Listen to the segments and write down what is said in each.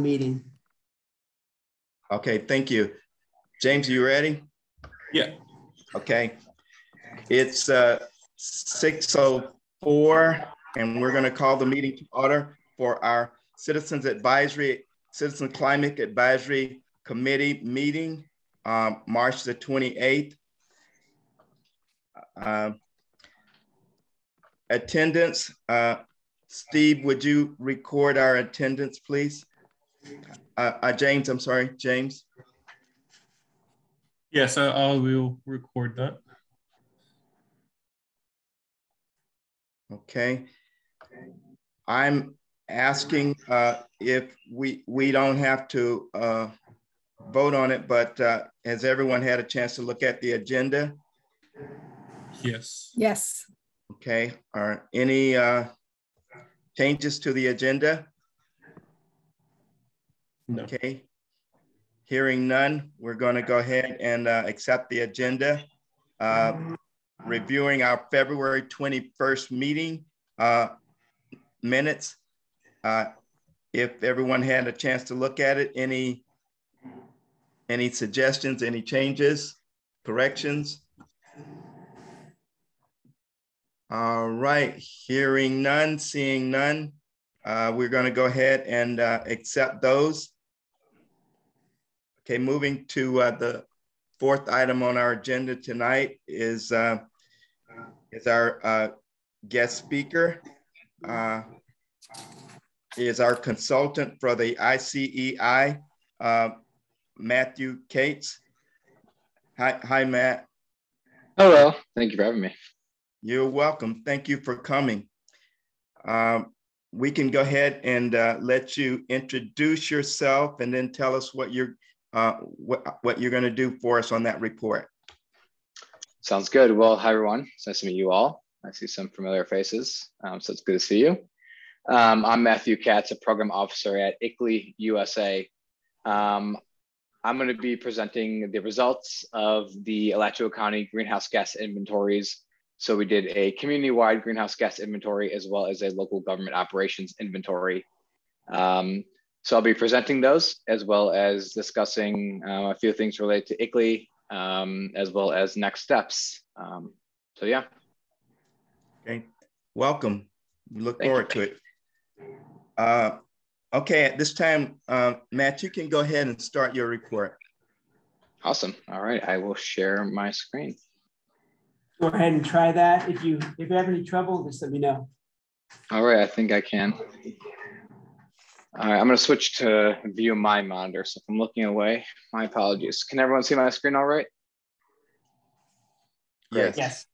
meeting. Okay, thank you. James, you ready? Yeah. Okay. It's uh, 6.04 and we're gonna call the meeting to order for our Citizens Advisory, Citizen Climate Advisory Committee meeting, um, March the 28th. Uh, attendance, uh, Steve, would you record our attendance, please? Uh, uh, James, I'm sorry, James. Yes, I, I will record that. Okay. I'm asking uh, if we we don't have to uh, vote on it, but uh, has everyone had a chance to look at the agenda? Yes. Yes. Okay. Are any uh, changes to the agenda? No. Okay. Hearing none, we're going to go ahead and uh, accept the agenda. Uh, reviewing our February 21st meeting uh, minutes. Uh, if everyone had a chance to look at it, any any suggestions, any changes, corrections? All right, hearing none, seeing none, uh, we're going to go ahead and uh, accept those. Okay, moving to uh, the fourth item on our agenda tonight is uh, is our uh, guest speaker. Uh, is our consultant for the ICLEI, uh, Matthew Cates. Hi, hi, Matt. Hello, thank you for having me. You're welcome. Thank you for coming. Um, we can go ahead and uh, let you introduce yourself and then tell us what you're uh, what, what you're going to do for us on that report. Sounds good. Well, hi everyone. It's nice to meet you all. I see some familiar faces, um, so it's good to see you. Um, I'm Matthew Katz, a program officer at ICLEI USA. Um, I'm going to be presenting the results of the Alachua County greenhouse gas inventories. So we did a community-wide greenhouse gas inventory as well as a local government operations inventory. Um, so I'll be presenting those as well as discussing uh, a few things related to ICLEI um, as well as next steps. Um, so yeah. Okay, welcome. We look Thank forward you. to it. Uh, okay, at this time, uh, Matt, you can go ahead and start your report. Awesome. All right, I will share my screen. Go ahead and try that. If you if you have any trouble, just let me know. All right, I think I can. All right, I'm going to switch to view my monitor. So if I'm looking away, my apologies. Can everyone see my screen all right? Yes. Yes.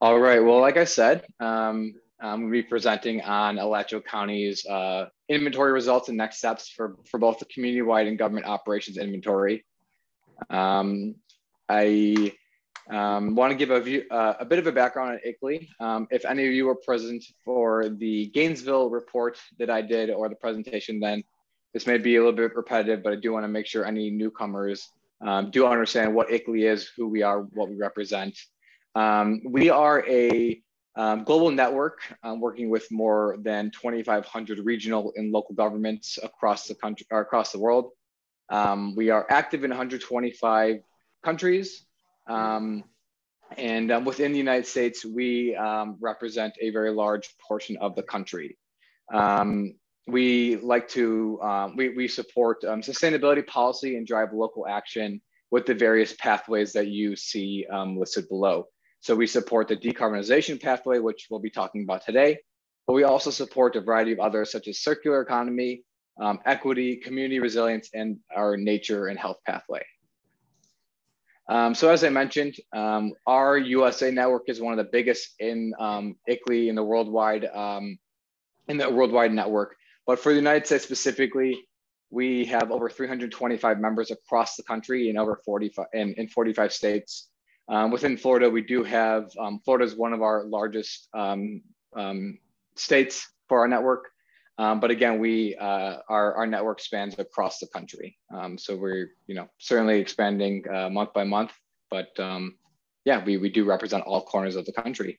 All right. Well, like I said, um, I'm going to be presenting on Alachua County's uh, inventory results and next steps for, for both the community-wide and government operations inventory. Um, I um, want to give a, view, uh, a bit of a background on ICLEI. Um, if any of you were present for the Gainesville report that I did or the presentation, then this may be a little bit repetitive, but I do want to make sure any newcomers um, do understand what ICLEI is, who we are, what we represent. Um, we are a um, global network um, working with more than 2,500 regional and local governments across the country, across the world. we are active in 125 countries. Um, and um, within the United States, we um, represent a very large portion of the country. Um, we like to, um, we, we support um, sustainability policy and drive local action with the various pathways that you see listed below. So we support the decarbonization pathway, which we'll be talking about today, but we also support a variety of others such as circular economy, equity, community resilience, and our nature and health pathway. Um, so as I mentioned, um, our USA network is one of the biggest in um, ICLEI in the worldwide um, in the worldwide network. But for the United States specifically, we have over 325 members across the country in over 45 in, in 45 states. Um, within Florida, we do have um, Florida is one of our largest states for our network. Um, but again, we uh, our our network spans across the country, um, so we're you know certainly expanding uh, month by month. But um, yeah, we we do represent all corners of the country.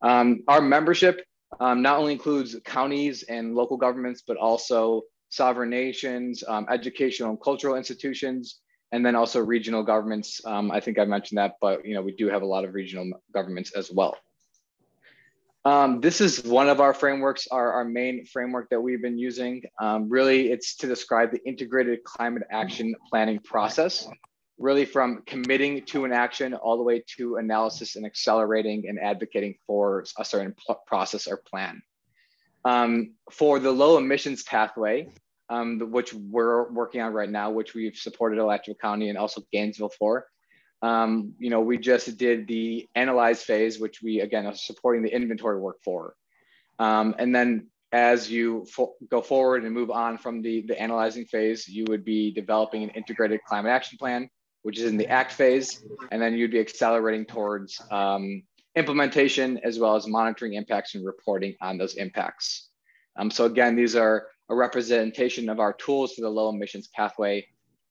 Um, our membership um, not only includes counties and local governments, but also sovereign nations, um, educational and cultural institutions, and then also regional governments. Um, I think I mentioned that, but you know we do have a lot of regional governments as well. Um, this is one of our frameworks, our, our main framework that we've been using. Um, really, it's to describe the integrated climate action planning process, really from committing to an action all the way to analysis and accelerating and advocating for a certain process or plan. Um, for the low emissions pathway, um, which we're working on right now, which we've supported Alachua County and also Gainesville for, um, you know, we just did the analyze phase, which we again are supporting the inventory work for. Um, and then as you fo go forward and move on from the, the analyzing phase, you would be developing an integrated climate action plan, which is in the act phase. And then you'd be accelerating towards um, implementation as well as monitoring impacts and reporting on those impacts. Um, so again, these are a representation of our tools for the low emissions pathway.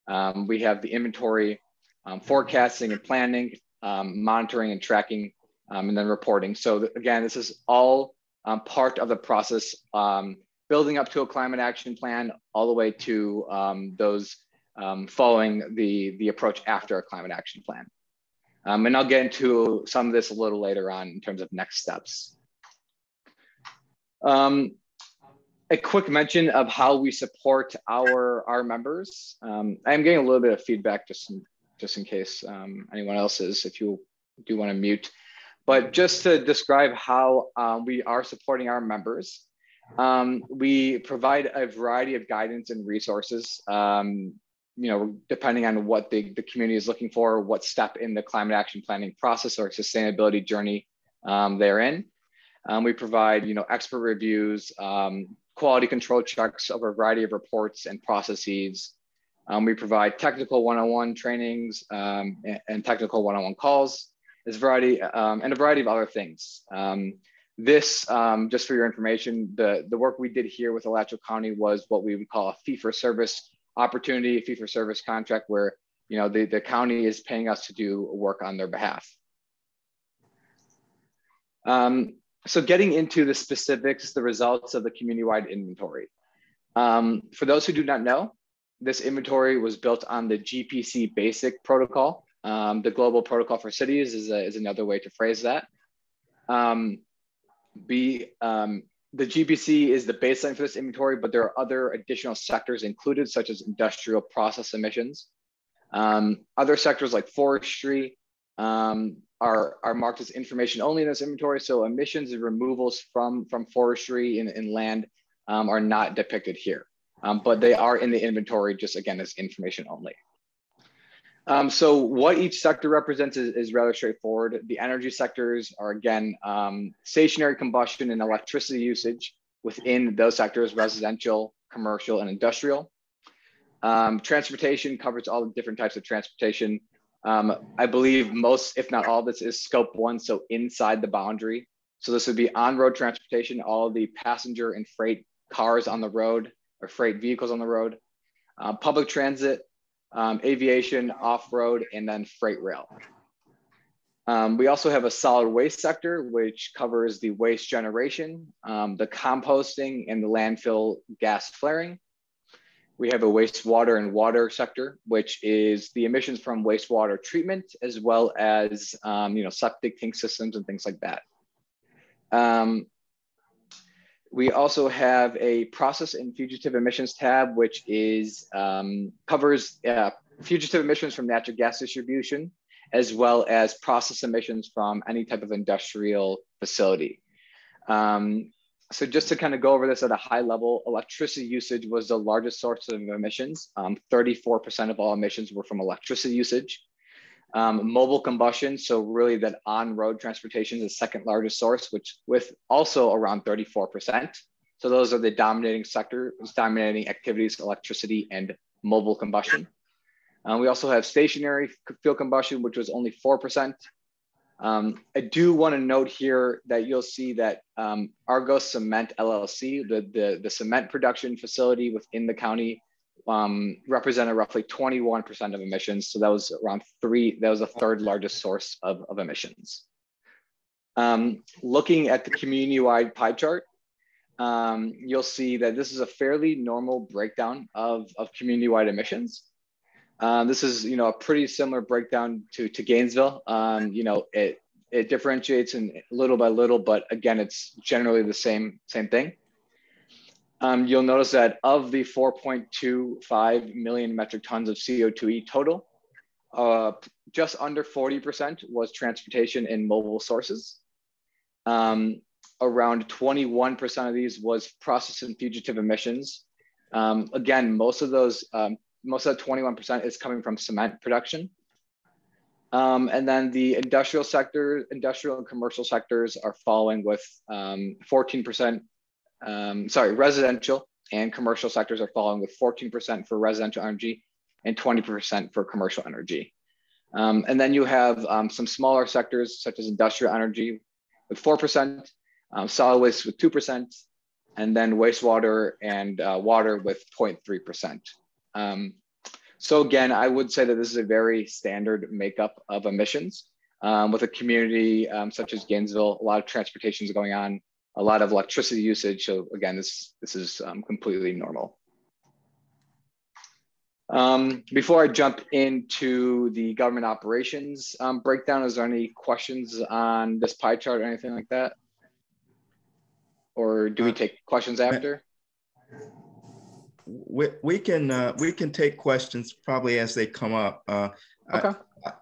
Um, we have the inventory um, forecasting and planning, um, monitoring and tracking, um, and then reporting. So th again, this is all um, part of the process, um, building up to a climate action plan, all the way to those following the, the approach after a climate action plan. and I'll get into some of this a little later on in terms of next steps. Um, a quick mention of how we support our our members. Um, I'm getting a little bit of feedback just in, just in case um, anyone else is, if you do want to mute. But just to describe how um, we are supporting our members, um, we provide a variety of guidance and resources, um, you know, depending on what the, the community is looking for, what step in the climate action planning process or sustainability journey um, they're in. Um, we provide, you know, expert reviews, quality control checks of a variety of reports and processes, um, we provide technical one-on-one trainings um, and, and, technical one-on-one calls, as variety um, and a variety of other things. Um, this, um, just for your information, the, the work we did here with Alachua County was what we would call a fee-for-service opportunity, a fee-for-service contract where you know the, the county is paying us to do work on their behalf. Um, so getting into the specifics, the results of the community-wide inventory. for those who do not know, this inventory was built on the GPC basic protocol. Um, the global protocol for cities is, a, is another way to phrase that. Um, B, um, the GPC is the baseline for this inventory, but there are other additional sectors included, such as industrial process emissions. Um, other sectors like forestry um, are, are marked as information only in this inventory. So emissions and removals from, from forestry and, in land um, are not depicted here um, but they are in the inventory just again as information only. Um, so what each sector represents is, is, rather straightforward. The energy sectors are again, um, stationary combustion and electricity usage within those sectors, residential, commercial, and industrial. Um, transportation covers all the different types of transportation. Um, I believe most, if not all this is scope one, so inside the boundary. So this would be on-road transportation, all the passenger and freight cars on the road, or freight vehicles on the road, uh, public transit, um, aviation, off-road, and then freight rail. Um, we also have a solid waste sector, which covers the waste generation, um, the composting, and the landfill gas flaring. We have a wastewater and water sector, which is the emissions from wastewater treatment, as well as um, you know septic tank systems and things like that. We also have a process and fugitive emissions tab, which is um, covers uh, fugitive emissions from natural gas distribution, as well as process emissions from any type of industrial facility. Um, so just to kind of go over this at a high level, electricity usage was the largest source of emissions. 34% um, of all emissions were from electricity usage. Um, mobile combustion, so really that on-road transportation is the second largest source, which with also around 34%. So those are the dominating sectors, dominating activities, electricity and mobile combustion. Um, we also have stationary fuel combustion, which was only 4%. Um, I do want to note here that you'll see that um, Argos Cement LLC, the, the, the cement production facility within the county, um, represented roughly 21% of emissions. So that was around three, that was the third largest source of, of emissions. Um, looking at the community-wide pie chart, um, you'll see that this is a fairly normal breakdown of, of community-wide emissions. Um, this is, you know, a pretty similar breakdown to, to Gainesville. Um, you know, it, it differentiates in little by little, but again, it's generally the same, same thing. Um, you'll notice that of the 4.25 million metric tons of CO2e total, uh, just under 40% was transportation and mobile sources. Um, around 21% of these was process and fugitive emissions. Um, again, most of those, um, most of that 21% is coming from cement production. Um, and then the industrial sector, industrial and commercial sectors are following with 14%, um, um, sorry, residential and commercial sectors are following with 14% for residential energy and 20% for commercial energy. Um, and then you have some smaller sectors such as industrial energy with 4%, um, solid waste with 2%, and then wastewater and uh, water with 0.3%. Um, so again, I would say that this is a very standard makeup of emissions. Um, with a community um, such as Gainesville, a lot of transportation is going on, a lot of electricity usage. So again, this, this is um, completely normal. Um, before I jump into the government operations um, breakdown, is there any questions on this pie chart or anything like that? or do we uh, take questions after? We, we can uh, we can take questions probably as they come up. Uh, okay. I, I,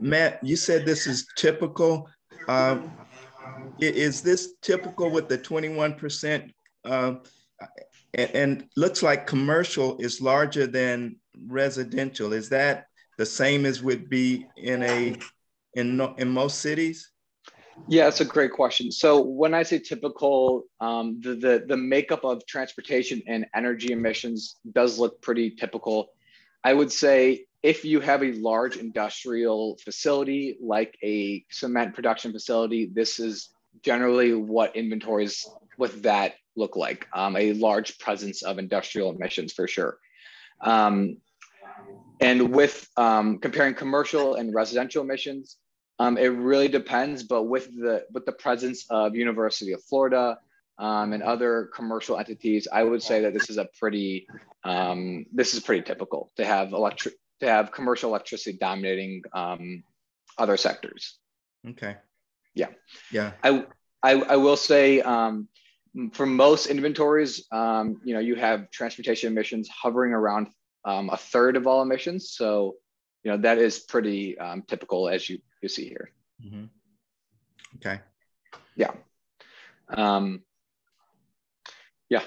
Matt, you said this is typical. Um, is this typical with the 21%? Um, and, and looks like commercial is larger than residential. Is that the same as would be in a in in most cities? Yeah, that's a great question. So when I say typical, um, the, the, the makeup of transportation and energy emissions does look pretty typical. I would say if you have a large industrial facility like a cement production facility, this is generally what inventories with that look like. Um, a large presence of industrial emissions for sure. Um, and with um, comparing commercial and residential emissions, um, it really depends, but with the with the presence of University of Florida um, and other commercial entities, I would say that this is a pretty um, this is pretty typical to have electric to have commercial electricity dominating um, other sectors. Okay. Yeah. Yeah. I I, I will say um, for most inventories, um, you know, you have transportation emissions hovering around a third of all emissions. So you know that is pretty um, typical as you you see here. Mm-hmm. Okay. Yeah. Um, yeah.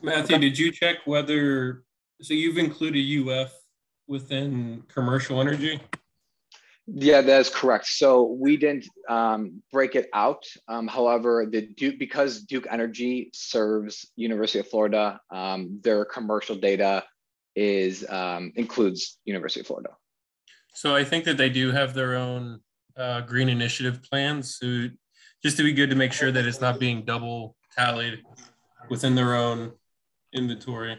Matthew, okay. did you check whether so you've included UF within commercial energy? Yeah, that is correct. So we didn't um, break it out. Um, however, the Duke because Duke Energy serves University of Florida, um, their commercial data is um, includes University of Florida. So I think that they do have their own uh, green initiative plans. So just to be good to make sure that it's not being double tallied within their own inventory.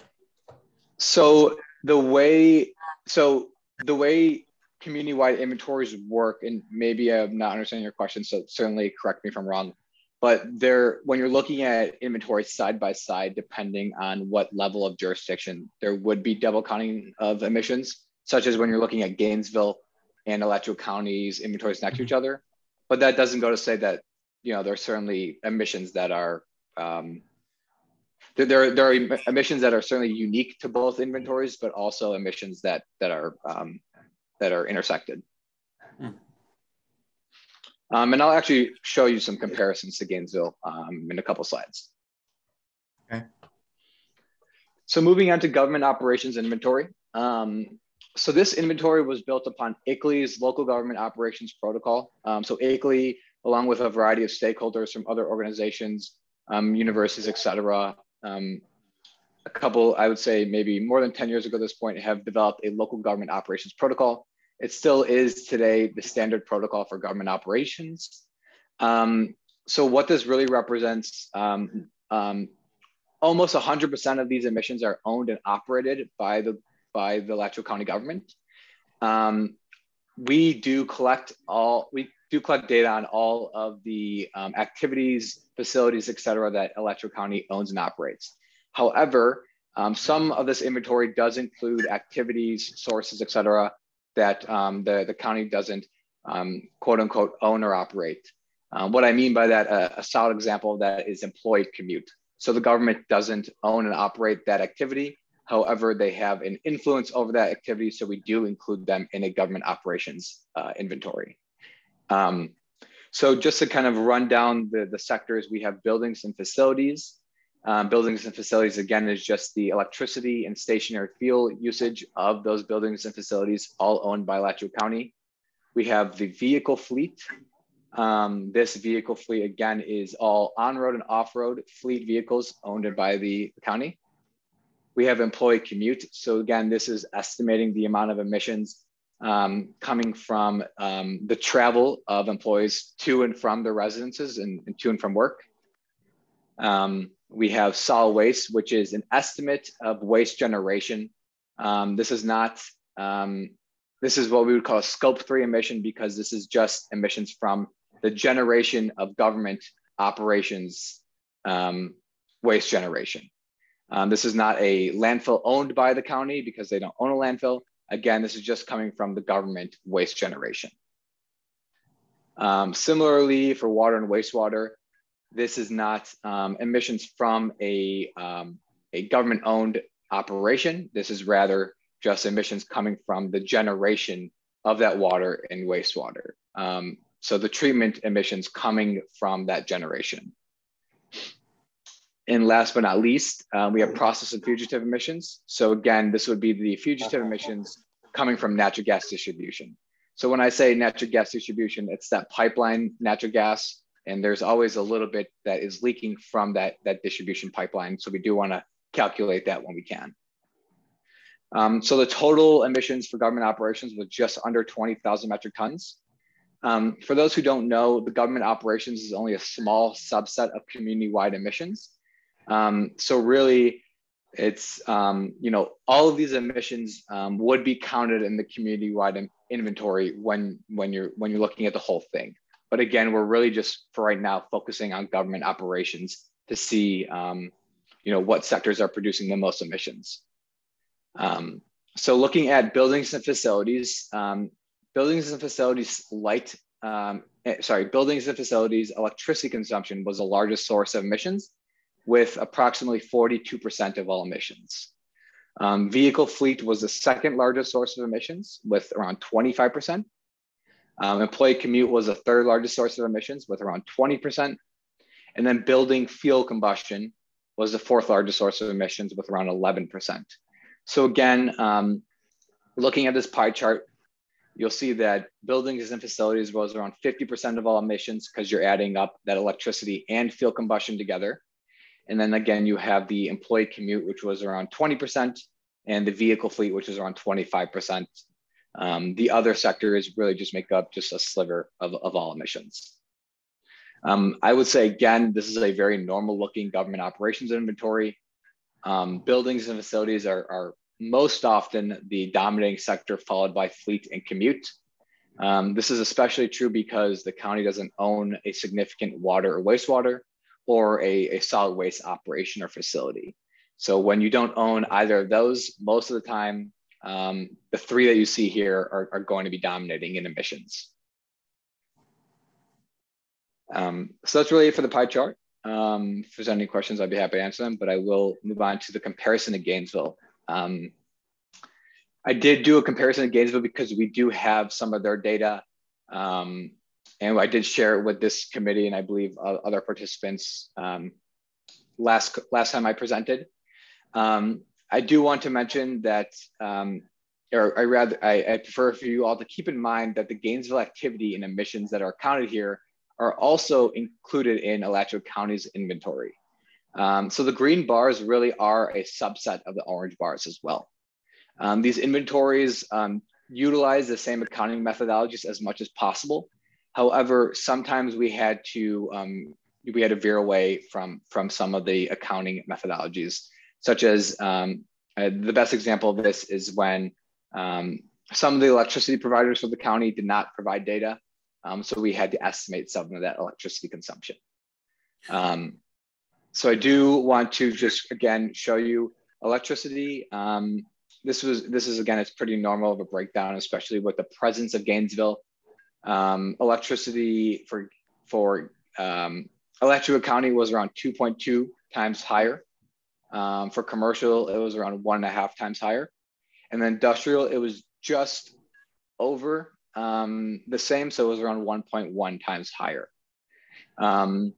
So the way so the way community-wide inventories work, and maybe I'm not understanding your question, so certainly correct me if I'm wrong but there when you're looking at inventory side by side depending on what level of jurisdiction there would be double counting of emissions such as when you're looking at gainesville and alachua counties inventories next to each other. But that doesn't go to say that you know there are certainly emissions that are um, there, there are emissions that are certainly unique to both inventories but also emissions that that are um, that are intersected hmm. Um, and I'll actually show you some comparisons to Gainesville um, in a couple slides. Okay. So moving on to government operations inventory. Um, so this inventory was built upon ICLEI's local government operations protocol. Um, so ICLEI, along with a variety of stakeholders from other organizations, um, universities, et cetera, um, a couple, I would say maybe more than 10 years ago at this point, have developed a local government operations protocol it still is today the standard protocol for government operations. Um, so what this really represents, um, um, almost 100% of these emissions are owned and operated by the by the Alachua County government. Um, we do collect all, we do collect data on all of the um, activities, facilities, et cetera, that Alachua County owns and operates. However, um, some of this inventory does include activities, sources, et cetera, that um, the, the county doesn't um, quote unquote own or operate. Um, what I mean by that, a, a solid example of that is employee commute. So the government doesn't own and operate that activity. However, they have an influence over that activity. So we do include them in a government operations uh, inventory. Um, so just to kind of run down the, the sectors, we have buildings and facilities. Um, buildings and facilities, again, is just the electricity and stationary fuel usage of those buildings and facilities, all owned by Alachua County. We have the vehicle fleet. Um, this vehicle fleet, again, is all on-road and off-road fleet vehicles owned by the county. We have employee commute. So again, this is estimating the amount of emissions um, coming from um, the travel of employees to and from their residences and, and to and from work. Um, we have solid waste, which is an estimate of waste generation. Um, this is not, um, this is what we would call scope three emission because this is just emissions from the generation of government operations um, waste generation. This is not a landfill owned by the county because they don't own a landfill. Again, this is just coming from the government waste generation. Um, similarly, for water and wastewater, this is not um, emissions from a, um, a government owned operation. This is rather just emissions coming from the generation of that water and wastewater. Um, so the treatment emissions coming from that generation. And last but not least, um, we have process and fugitive emissions. So again, this would be the fugitive emissions coming from natural gas distribution. So when I say natural gas distribution, it's that pipeline natural gas, and there's always a little bit that is leaking from that, that distribution pipeline. So we do wanna calculate that when we can. Um, so the total emissions for government operations was just under 20,000 metric tons. Um, for those who don't know, the government operations is only a small subset of community-wide emissions. Um, so really, it's um, you know all of these emissions um, would be counted in the community-wide inventory when when you're when you're looking at the whole thing. But again, we're really just for right now focusing on government operations to see um, you know what sectors are producing the most emissions. Um, so looking at buildings and facilities, um, buildings and facilities light um, eh, sorry buildings and facilities electricity consumption was the largest source of emissions with approximately 42% of all emissions. Um, vehicle fleet was the second largest source of emissions with around 25%. Um, employee commute was the third largest source of emissions with around 20%. And then building fuel combustion was the fourth largest source of emissions with around 11%. So again, um, looking at this pie chart, you'll see that buildings and facilities was around 50% of all emissions because you're adding up that electricity and fuel combustion together. And then again, you have the employee commute, which was around 20%, and the vehicle fleet, which is around 25%. Um, the other sectors really just make up just a sliver of, of all emissions. Um, I would say, again, this is a very normal looking government operations inventory. Um, buildings and facilities are, are, most often the dominating sector, followed by fleet and commute. Um, this is especially true because the county doesn't own a significant water or wastewater or a, a solid waste operation or facility. So when you don't own either of those, most of the time, um, the three that you see here are, are going to be dominating in emissions. Um, so that's really it for the pie chart. Um, if there's any questions, I'd be happy to answer them, but I will move on to the comparison to Gainesville. Um, I did do a comparison to Gainesville because we do have some of their data um, and I did share it with this committee and I believe other participants um, last last time I presented. Um, I do want to mention that, um, or I rather, I, I, prefer for you all to keep in mind that the Gainesville activity and emissions that are counted here are also included in Alachua County's inventory. Um, so the green bars really are a subset of the orange bars as well. Um, these inventories um, utilize the same accounting methodologies as much as possible. However, sometimes we had to um, we had to veer away from from some of the accounting methodologies, such as um, uh, the best example of this is when um, some of the electricity providers for the county did not provide data. Um, so we had to estimate some of that electricity consumption. Um, so I do want to just again show you electricity. Um, this was this is again it's pretty normal of a breakdown, especially with the presence of Gainesville. Um, electricity for for um, Alachua County was around 2.2 times higher. Um, for commercial, it was around one and a half times higher, and then industrial, it was just over um, the same, so it was around 1.1 times higher. Um,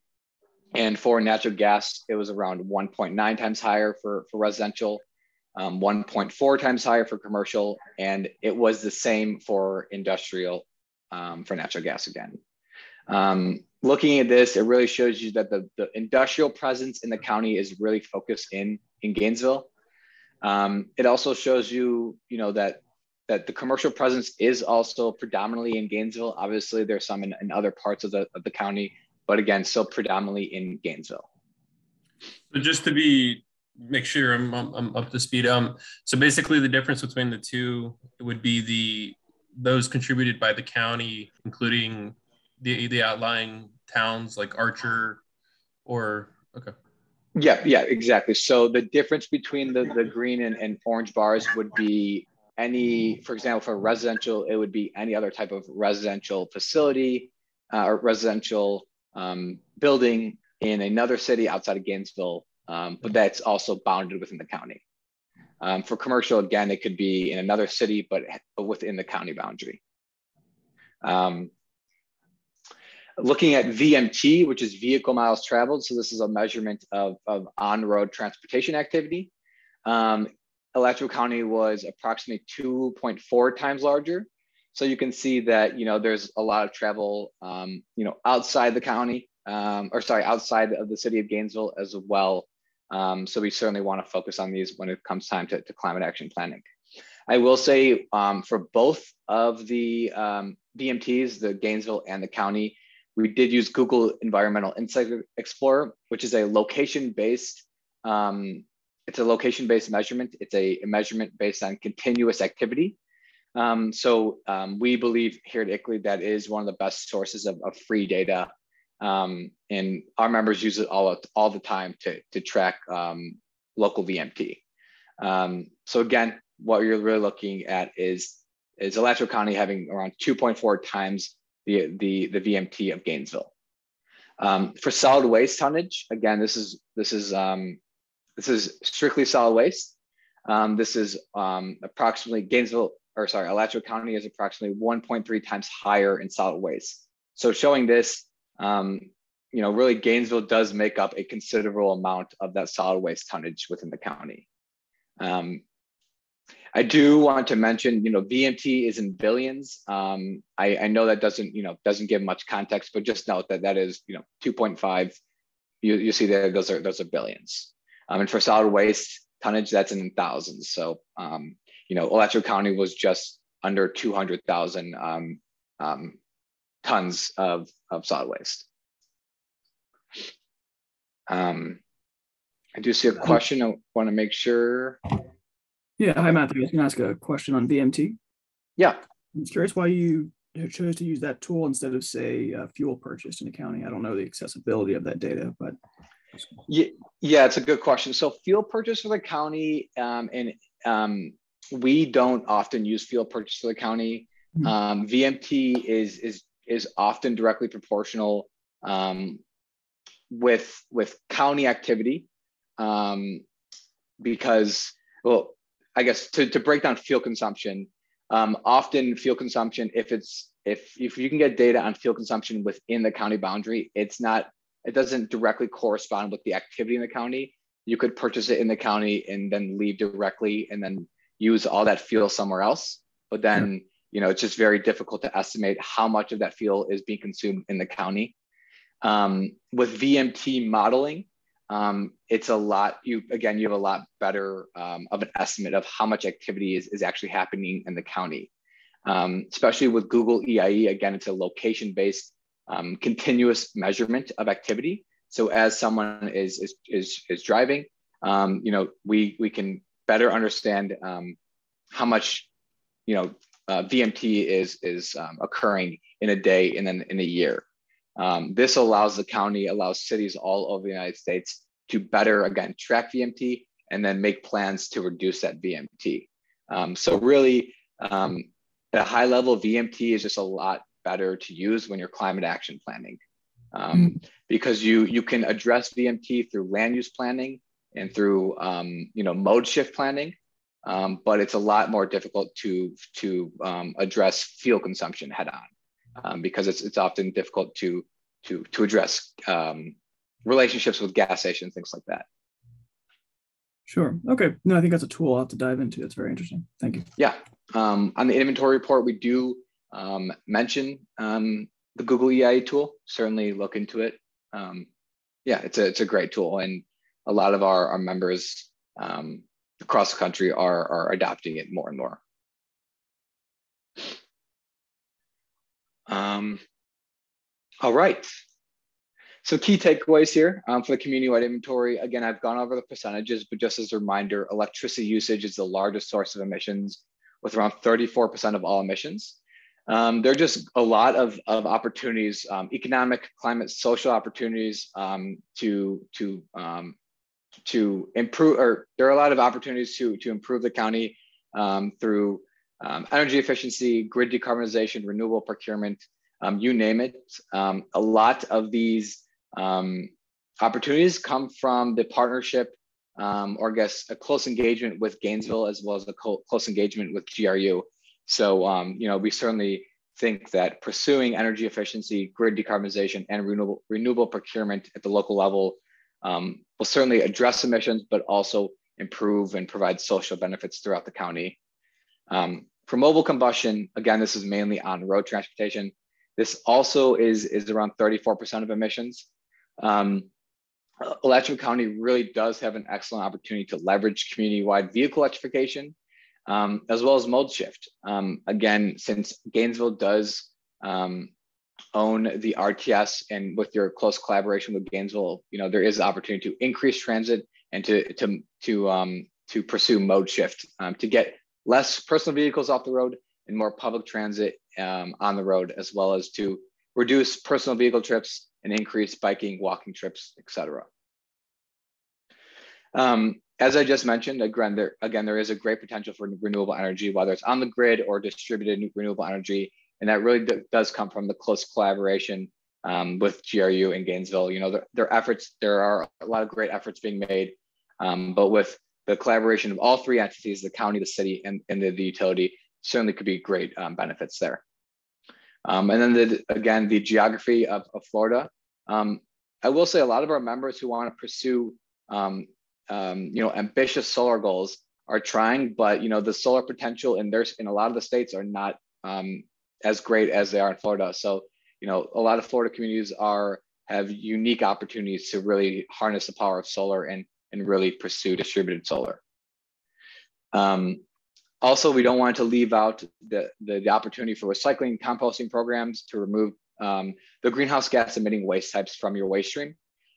and for natural gas, it was around 1.9 times higher for, for residential, um, 1.4 times higher for commercial, and it was the same for industrial um, for natural gas again. Um, looking at this, it really shows you that the, the industrial presence in the county is really focused in, in Gainesville. Um, it also shows you, you know, that that the commercial presence is also predominantly in Gainesville. Obviously, there's some in, in other parts of the, of the county, but again, still predominantly in Gainesville. So just to be make sure I'm, I'm, I'm up to speed. Um, so basically, the difference between the two would be the those contributed by the county, including the the outlying towns like Archer, or okay. Yeah, yeah, exactly. So the difference between the, the green and, and orange bars would be any, for example, for residential, it would be any other type of residential facility uh, or residential um, building in another city outside of Gainesville, um, but that's also bounded within the county. Um, for commercial, again, it could be in another city, but, but within the county boundary. Um, looking at VMT, which is vehicle miles traveled. So this is a measurement of, of on-road transportation activity. Um, County was approximately 2.4 times larger. So you can see that, you know, there's a lot of travel, um, you know, outside the county, um, or sorry, outside of the city of Gainesville as well. Um, so we certainly want to focus on these when it comes time to, to climate action planning. I will say um, for both of the um, VMTs, the Gainesville and the county, we did use Google Environmental Insight Explorer, which is a location-based um, it's a location-based measurement. It's a, a, measurement based on continuous activity. Um, so um, we believe here at ICLEI that is one of the best sources of, of free data. Um, and our members use it all, all the time to, to track um, local VMT. Um, so again, what you're really looking at is, is Alachua County having around 2.4 times the, the, the VMT of Gainesville. Um, for solid waste tonnage, again, this is, this is this is strictly solid waste. Um, this is um, approximately Gainesville, or sorry, Alachua County is approximately 1.3 times higher in solid waste. So showing this, um, you know, really Gainesville does make up a considerable amount of that solid waste tonnage within the county. Um, I do want to mention, you know, VMT is in billions. Um, I, I, know that doesn't, you know, doesn't give much context, but just note that that is, you know, 2.5. You, you see that those are those are billions. Um, and for solid waste tonnage, that's in thousands. So, um, you know, Alachua County was just under 200,000 um, um, tons of, of solid waste. Um, I do see a question. I want to make sure. Yeah. Hi, Matthew. I was going to ask a question on VMT. Yeah. I'm curious why you chose to use that tool instead of, say, uh, fuel purchase in the county. I don't know the accessibility of that data, but yeah, yeah, it's a good question. So fuel purchase for the county, um, and um, we don't often use fuel purchase for the county. Hmm. Um, VMT is is is often directly proportional um, with with county activity, um, because well, I guess to to break down fuel consumption, um, often fuel consumption, if it's if if you can get data on fuel consumption within the county boundary, it's not it doesn't directly correspond with the activity in the county. You could purchase it in the county and then leave directly and then use all that fuel somewhere else. But then. You know, it's just very difficult to estimate how much of that fuel is being consumed in the county. Um, with VMT modeling, um, it's a lot, you again, you have a lot better um, of an estimate of how much activity is, is actually happening in the county. Um, especially with Google EIE, again, it's a location-based um, continuous measurement of activity. So as someone is is is, is driving, um, you know, we we can better understand how much, you know, uh, VMT is, is um, occurring in a day and then in a year. Um, this allows the county, allows cities all over the United States to better, again, track VMT and then make plans to reduce that VMT. Um, so really, um, at a high level, VMT is just a lot better to use when you're climate action planning. Um, because you you can address VMT through land use planning and through um, you know mode shift planning, um, but it's a lot more difficult to to um, address fuel consumption head on um, because it's it's often difficult to to to address um, relationships with gas stations things like that. Sure. Okay. No, I think that's a tool I'll have to dive into. It's very interesting. Thank you. Yeah. Um, on the inventory report, we do um, mention um, the Google EIA tool. Certainly look into it. Um, yeah, it's a it's a great tool, and a lot of our, our members um, across the country are, are adopting it more and more. Um, all right. So key takeaways here um, for the community-wide inventory. Again, I've gone over the percentages, but just as a reminder, electricity usage is the largest source of emissions with around 34% of all emissions. Um, there are just a lot of, of opportunities, um, economic, climate, social opportunities um, to, to um, to improve, or there are a lot of opportunities to, to improve the county um, through um, energy efficiency, grid decarbonization, renewable procurement, um, you name it. Um, a lot of these um, opportunities come from the partnership or I guess a close engagement with Gainesville as well as a close engagement with GRU. So, you know, we certainly think that pursuing energy efficiency, grid decarbonization, and renewable, renewable procurement at the local level um, will certainly address emissions, but also improve and provide social benefits throughout the county. Um, for mobile combustion, again, this is mainly on road transportation. This also is, is around 34% of emissions. Um, County really does have an excellent opportunity to leverage community-wide vehicle electrification, um, as well as mode shift. Um, again, since Gainesville does um, own the RTS and with your close collaboration with Gainesville, you know, there is opportunity to increase transit and to to to um, to pursue mode shift um, to get less personal vehicles off the road and more public transit um, on the road, as well as to reduce personal vehicle trips and increase biking, walking trips, etc. Um, as I just mentioned, again there, again, there is a great potential for renewable energy, whether it's on the grid or distributed renewable energy and that really does come from the close collaboration um, with GRU in Gainesville. You know, their, their, efforts, there are a lot of great efforts being made, um, but with the collaboration of all three entities, the county, the city, and, and the, the utility, certainly could be great um, benefits there. Um, and then the, again, the geography of, of Florida. Um, I will say a lot of our members who want to pursue, um, you know, ambitious solar goals are trying, but you know, the solar potential in their in a lot of the states are not um, as great as they are in Florida. So, you know, a lot of Florida communities are have unique opportunities to really harness the power of solar and and really pursue distributed solar. Um, also, we don't want to leave out the, the, the opportunity for recycling composting programs to remove um, the greenhouse gas emitting waste types from your waste stream.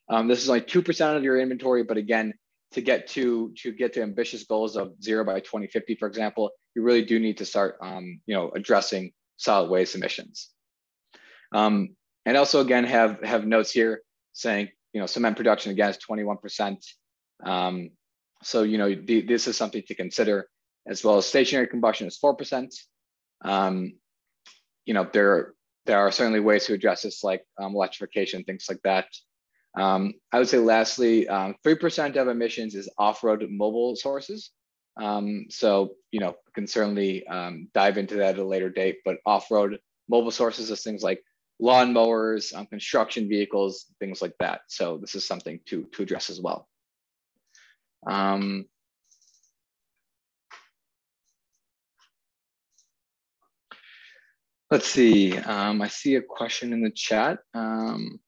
Um, this is only 2% of your inventory, but again, to get to to get to ambitious goals of zero by 2050, for example, you really do need to start, um, you know, addressing solid waste emissions. Um, and also again have have notes here saying you know cement production again is 21%. Um, so you know this is something to consider as well as stationary combustion is 4%. Um, you know there there are certainly ways to address this like um, electrification things like that. Um, I would say lastly, 3% um, of emissions is off-road mobile sources. Um, so, you know, can certainly um, dive into that at a later date, but off-road mobile sources is things like lawn mowers, um, construction vehicles, things like that. So this is something to, to address as well. Um, let's see, um, I see a question in the chat. Um,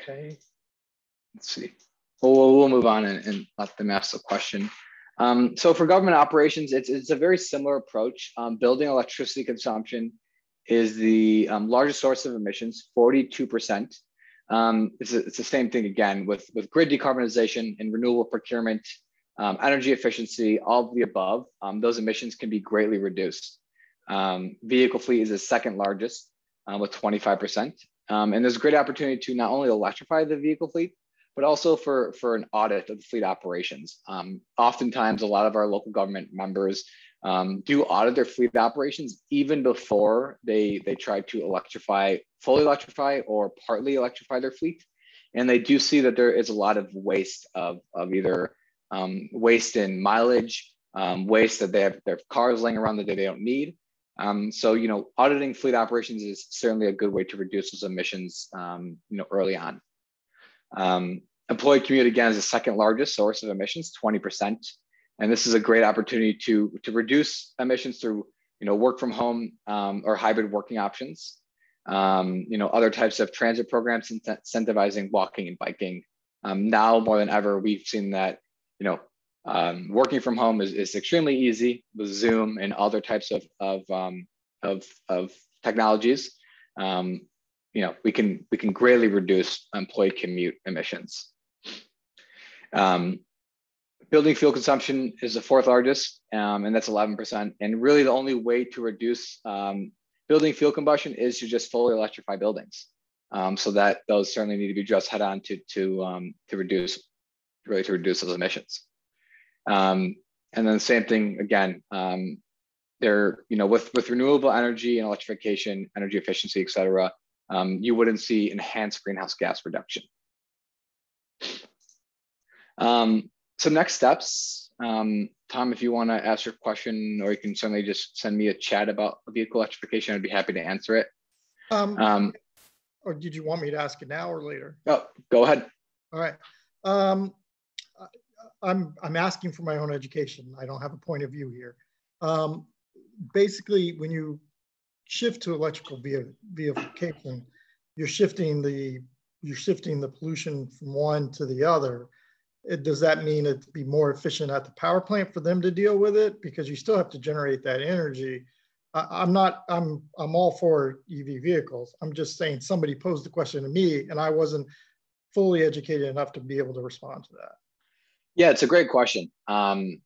okay, let's see. Well, we'll move on and, and let them ask the question. Um, so for government operations, it's, it's a very similar approach. Um, building electricity consumption is the um, largest source of emissions, 42%. Um, it's, a, it's the same thing again with, with grid decarbonization and renewable procurement, um, energy efficiency, all of the above, um, those emissions can be greatly reduced. Vehicle fleet is the second largest um, with 25%. Um, and there's a great opportunity to not only electrify the vehicle fleet, but also for, for an audit of the fleet operations. Um, oftentimes, a lot of our local government members um, do audit their fleet operations even before they, they try to electrify, fully electrify or partly electrify their fleet. And they do see that there is a lot of waste of, of either um, waste in mileage, um, waste that they have their cars laying around that they don't need. Um, so, you know, auditing fleet operations is certainly a good way to reduce those emissions, um, you know, early on. Um, employee commute, again, is the second largest source of emissions, 20%. And this is a great opportunity to, to reduce emissions through, you know, work from home um, or hybrid working options. Um, you know, other types of transit programs incentivizing walking and biking. Um, now more than ever, we've seen that, you know, um, working from home is, is extremely easy with Zoom and other types of, of, um, of, of technologies. Um, you know, we can, we can greatly reduce employee commute emissions. Um, building fuel consumption is the fourth largest, um, and that's 11%. And really the only way to reduce um, building fuel combustion is to just fully electrify buildings. so that those certainly need to be addressed head on to, to, to reduce, really to reduce those emissions. Um, and then the same thing again, um, there, you know, with, with renewable energy and electrification, energy efficiency, et cetera, um, you wouldn't see enhanced greenhouse gas reduction. Um, so next steps, um, Tom, if you want to ask your question, or you can certainly just send me a chat about vehicle electrification, I'd be happy to answer it. Um, um, or did you want me to ask it now or later? Oh, go ahead. All right. Um, I'm, I'm asking for my own education. I don't have a point of view here. Um, basically, when you shift to electrical veification, you're shifting the you're shifting the pollution from one to the other. It, does that mean it'd be more efficient at the power plant for them to deal with it because you still have to generate that energy? I, am not. I'm I'm all for EV vehicles. I'm just saying somebody posed the question to me and I wasn't fully educated enough to be able to respond to that. Yeah, it's a great question. Um,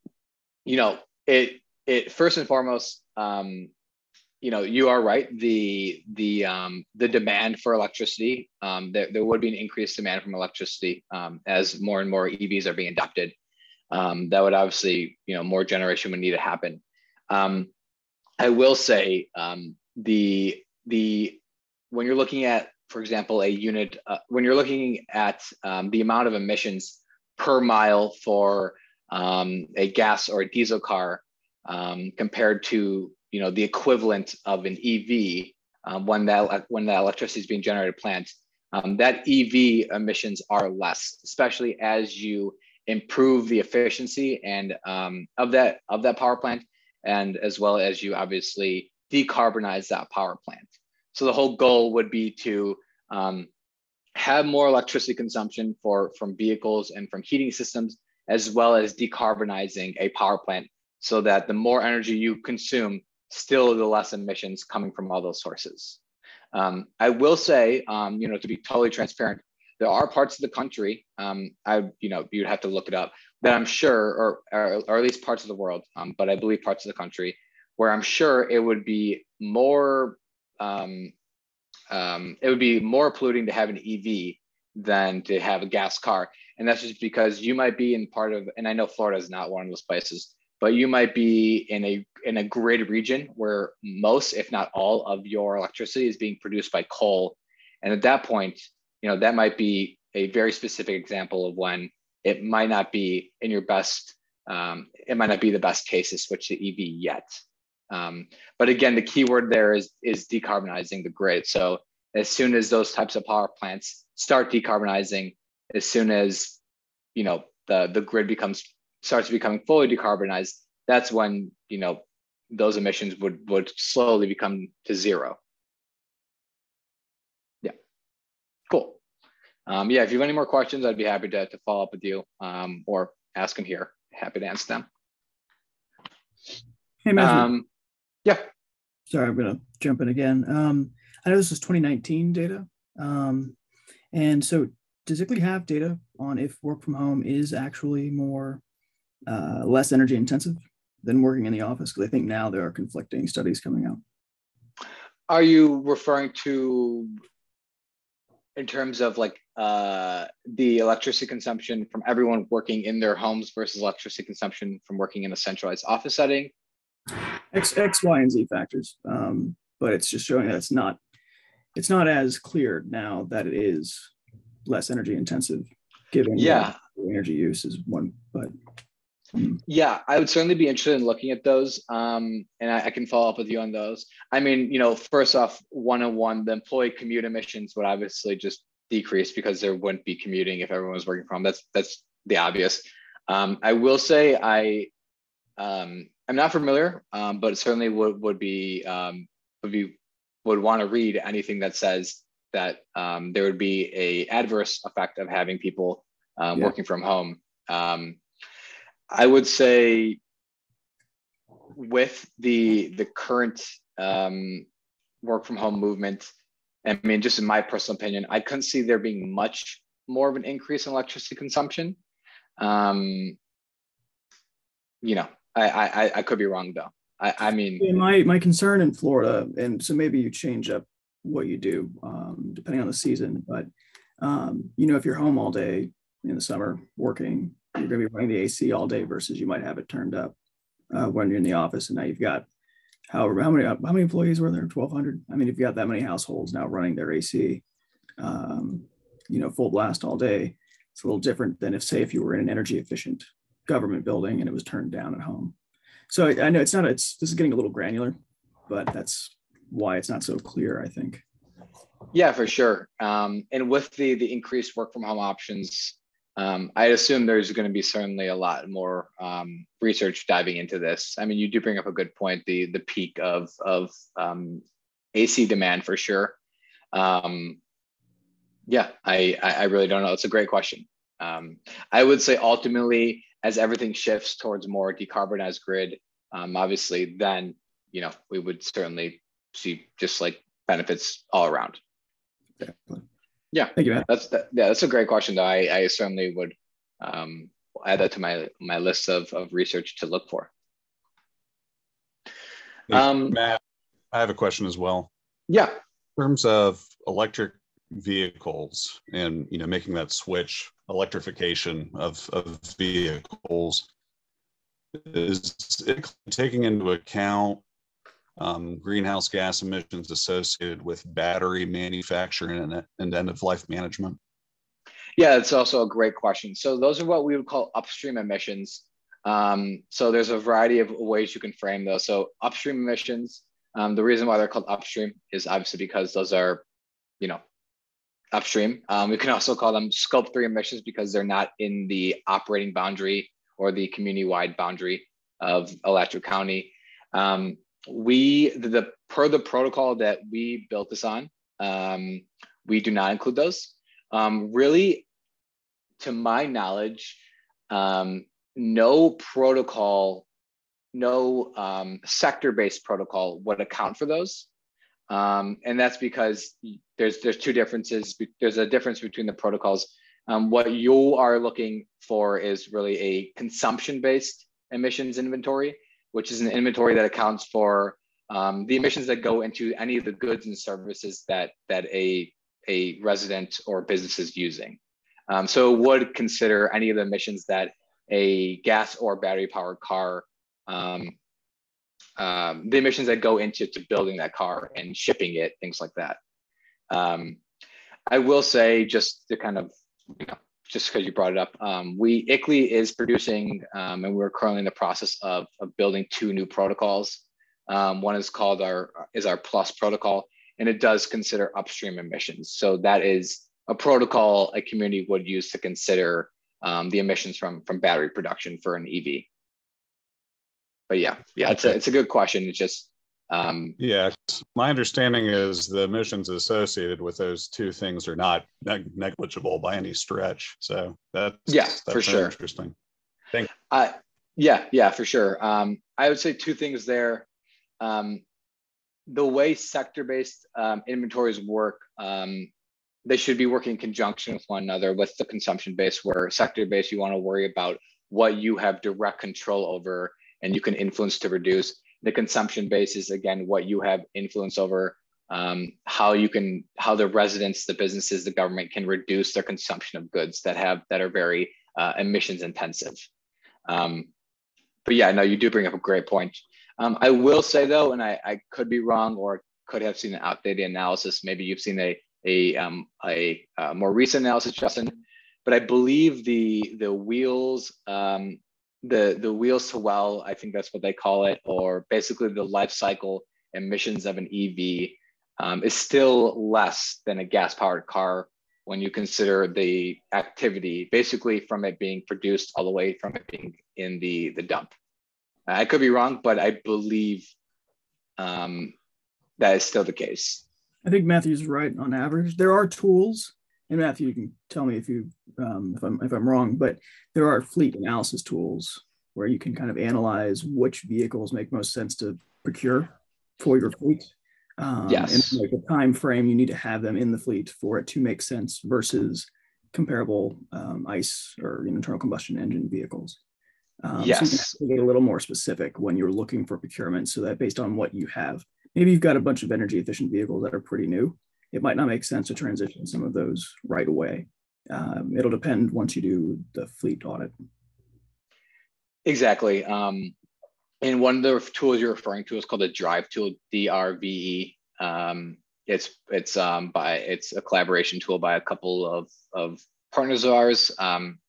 you know, it it first and foremost, um, you know, you are right. The the um, the demand for electricity, um, there, there would be an increased demand from electricity um, as more and more EVs are being adopted. Um, that would obviously, you know, more generation would need to happen. Um, I will say um, the the when you're looking at, for example, a unit, uh, when you're looking at um, the amount of emissions per mile for um, a gas or a diesel car um, compared to you know the equivalent of an EV um, when that when that electricity is being generated plant. Um, that EV emissions are less, especially as you improve the efficiency and um, of that of that power plant, and as well as you obviously decarbonize that power plant. So the whole goal would be to um, have more electricity consumption for from vehicles and from heating systems, as well as decarbonizing a power plant so that the more energy you consume, still the less emissions coming from all those sources. Um, I will say, um, you know, to be totally transparent, there are parts of the country, um, I, you know, you'd have to look it up, that I'm sure, or, or, or at least parts of the world, um, but I believe parts of the country where I'm sure it would be more um, um, it would be more polluting to have an EV than to have a gas car. And that's just because you might be in part of, and I know Florida is not one of those places, but you might be in a in a grid region where most, if not all, of your electricity is being produced by coal. And at that point, you know, that might be a very specific example of when it might not be in your best, um, it might not be the best case to switch to EV yet. Um, but again, the key word there is, is decarbonizing the grid. So as soon as those types of power plants start decarbonizing, as soon as you know the, the grid becomes starts becoming fully decarbonized, that's when you know those emissions would would slowly become to zero. Yeah, cool. Um, yeah, if you have any more questions, I'd be happy to, to follow up with you um, or ask them here. Happy to answer them. Hey, Matthew. Um, yeah. Sorry, I'm going to jump in again. Um, I know this is 2019 data. Um, and so does ICLEI have data on if work from home is actually more, uh, less energy intensive than working in the office because I think now there are conflicting studies coming out. Are you referring to in terms of like uh, the electricity consumption from everyone working in their homes versus electricity consumption from working in a centralized office setting? X, X, Y, and Z factors. Um, but it's just showing that it's not it's not as clear now that it is less energy intensive, given yeah energy use is one. But yeah, I would certainly be interested in looking at those, um, and I, I, can follow up with you on those. I mean, you know, first off, one on one, the employee commute emissions would obviously just decrease because there wouldn't be commuting if everyone was working from home. That's that's the obvious. Um, I will say I um, I'm not familiar, um, but certainly would would be um, would be would want to read anything that says that um, there would be a adverse effect of having people um, yeah. working from home. Um, I would say with the the current um, work from home movement, I mean, just in my personal opinion, I couldn't see there being much more of an increase in electricity consumption. Um, you know, I, I I could be wrong though. I, I mean, my my concern in Florida, and so maybe you change up what you do um, depending on the season, but um, you know, if you're home all day in the summer working, you're going to be running the AC all day versus you might have it turned up uh, when you're in the office, and now you've got however how many how many employees were there 1200 i mean if you got that many households now running their ac um, you know full blast all day it's a little different than if say if you were in an energy efficient government building and it was turned down at home so I, I know it's not, it's, this is getting a little granular, but that's why it's not so clear, I think. Yeah, for sure. Um, and with the the increased work from home options, um, I assume there's going to be certainly a lot more um, research diving into this. I mean, you do bring up a good point. The the peak of of um, AC demand for sure. Um, yeah, I I really don't know. It's a great question. Um, I would say ultimately, as everything shifts towards more decarbonized grid, um, obviously, then you know we would certainly see just like benefits all around. Yeah, thank you. Matt. That's that, yeah, that's a great question. Though I, I certainly would um, add that to my my list of of research to look for. Um, Matt, I have a question as well. Yeah. In terms of electric vehicles and you know making that switch electrification of, of vehicles is it taking into account um, greenhouse gas emissions associated with battery manufacturing and, and end of life management? Yeah, it's also a great question. So those are what we would call upstream emissions. Um, so there's a variety of ways you can frame those. So upstream emissions, um, the reason why they're called upstream is obviously because those are, you know, upstream. Um, we can also call them scope three emissions because they're not in the operating boundary or the community-wide boundary of Alachua County. Um, we, the, the, per the protocol that we built this on, um, we do not include those. Um, really, to my knowledge, um, no protocol, no um, sector-based protocol would account for those. Um, and that's because there's there's two differences. There's a difference between the protocols. Um, what you are looking for is really a consumption-based emissions inventory, which is an inventory that accounts for um, the emissions that go into any of the goods and services that that a a resident or business is using. Um, so it would consider any of the emissions that a gas or battery powered car um, um, the emissions that go into to building that car and shipping it, things like that. Um, I will say, just to kind of, you know, just because you brought it up, um, we ICLEI is producing, um, and we're currently in the process of, of building two new protocols. Um, one is called our is our Plus protocol, and it does consider upstream emissions. So that is a protocol a community would use to consider um, the emissions from from battery production for an EV but yeah, yeah, it's a it's a good question. It's just um, yeah, my understanding is the emissions associated with those two things are not neg- negligible by any stretch. So that's yeah, that's for sure. Interesting. Thank. Uh, yeah, yeah, for sure. Um, I would say two things there. Um, the way sector-based um, inventories work, um, they should be working in conjunction with one another. With the consumption base, where sector-based, you want to worry about what you have direct control over and you can influence to reduce. The consumption base is again what you have influence over, um, how you can, how the residents, the businesses, the government can reduce their consumption of goods that have that are very uh, emissions intensive. Um, but yeah, no, you do bring up a great point. Um, I will say though, and I, I could be wrong or could have seen an outdated analysis. Maybe you've seen a a, um, a, a more recent analysis, Justin. But I believe the the wheels um, the the wheels to well, I think that's what they call it, or basically the life cycle emissions of an EV um, is still less than a gas powered car when you consider the activity, basically from it being produced all the way from it being in the the dump. I could be wrong, but I believe um, that is still the case. I think Matthew's right on average. There are tools, and Matthew, you can tell me if you um, if I'm if I'm wrong, but there are fleet analysis tools where you can kind of analyze which vehicles make most sense to procure for your fleet. Um, yes. And like a time frame, you need to have them in the fleet for it to make sense versus comparable um, ICE or internal combustion engine vehicles. Um, yes. So you can get a little more specific when you're looking for procurement so that based on what you have, maybe you've got a bunch of energy efficient vehicles that are pretty new. It might not make sense to transition some of those right away. Um, it'll depend once you do the fleet audit. Exactly. Um, and one of the tools you're referring to is called the Drive tool, DRVE. Um, it's it's um, by it's a collaboration tool by a couple of of partners of ours, um,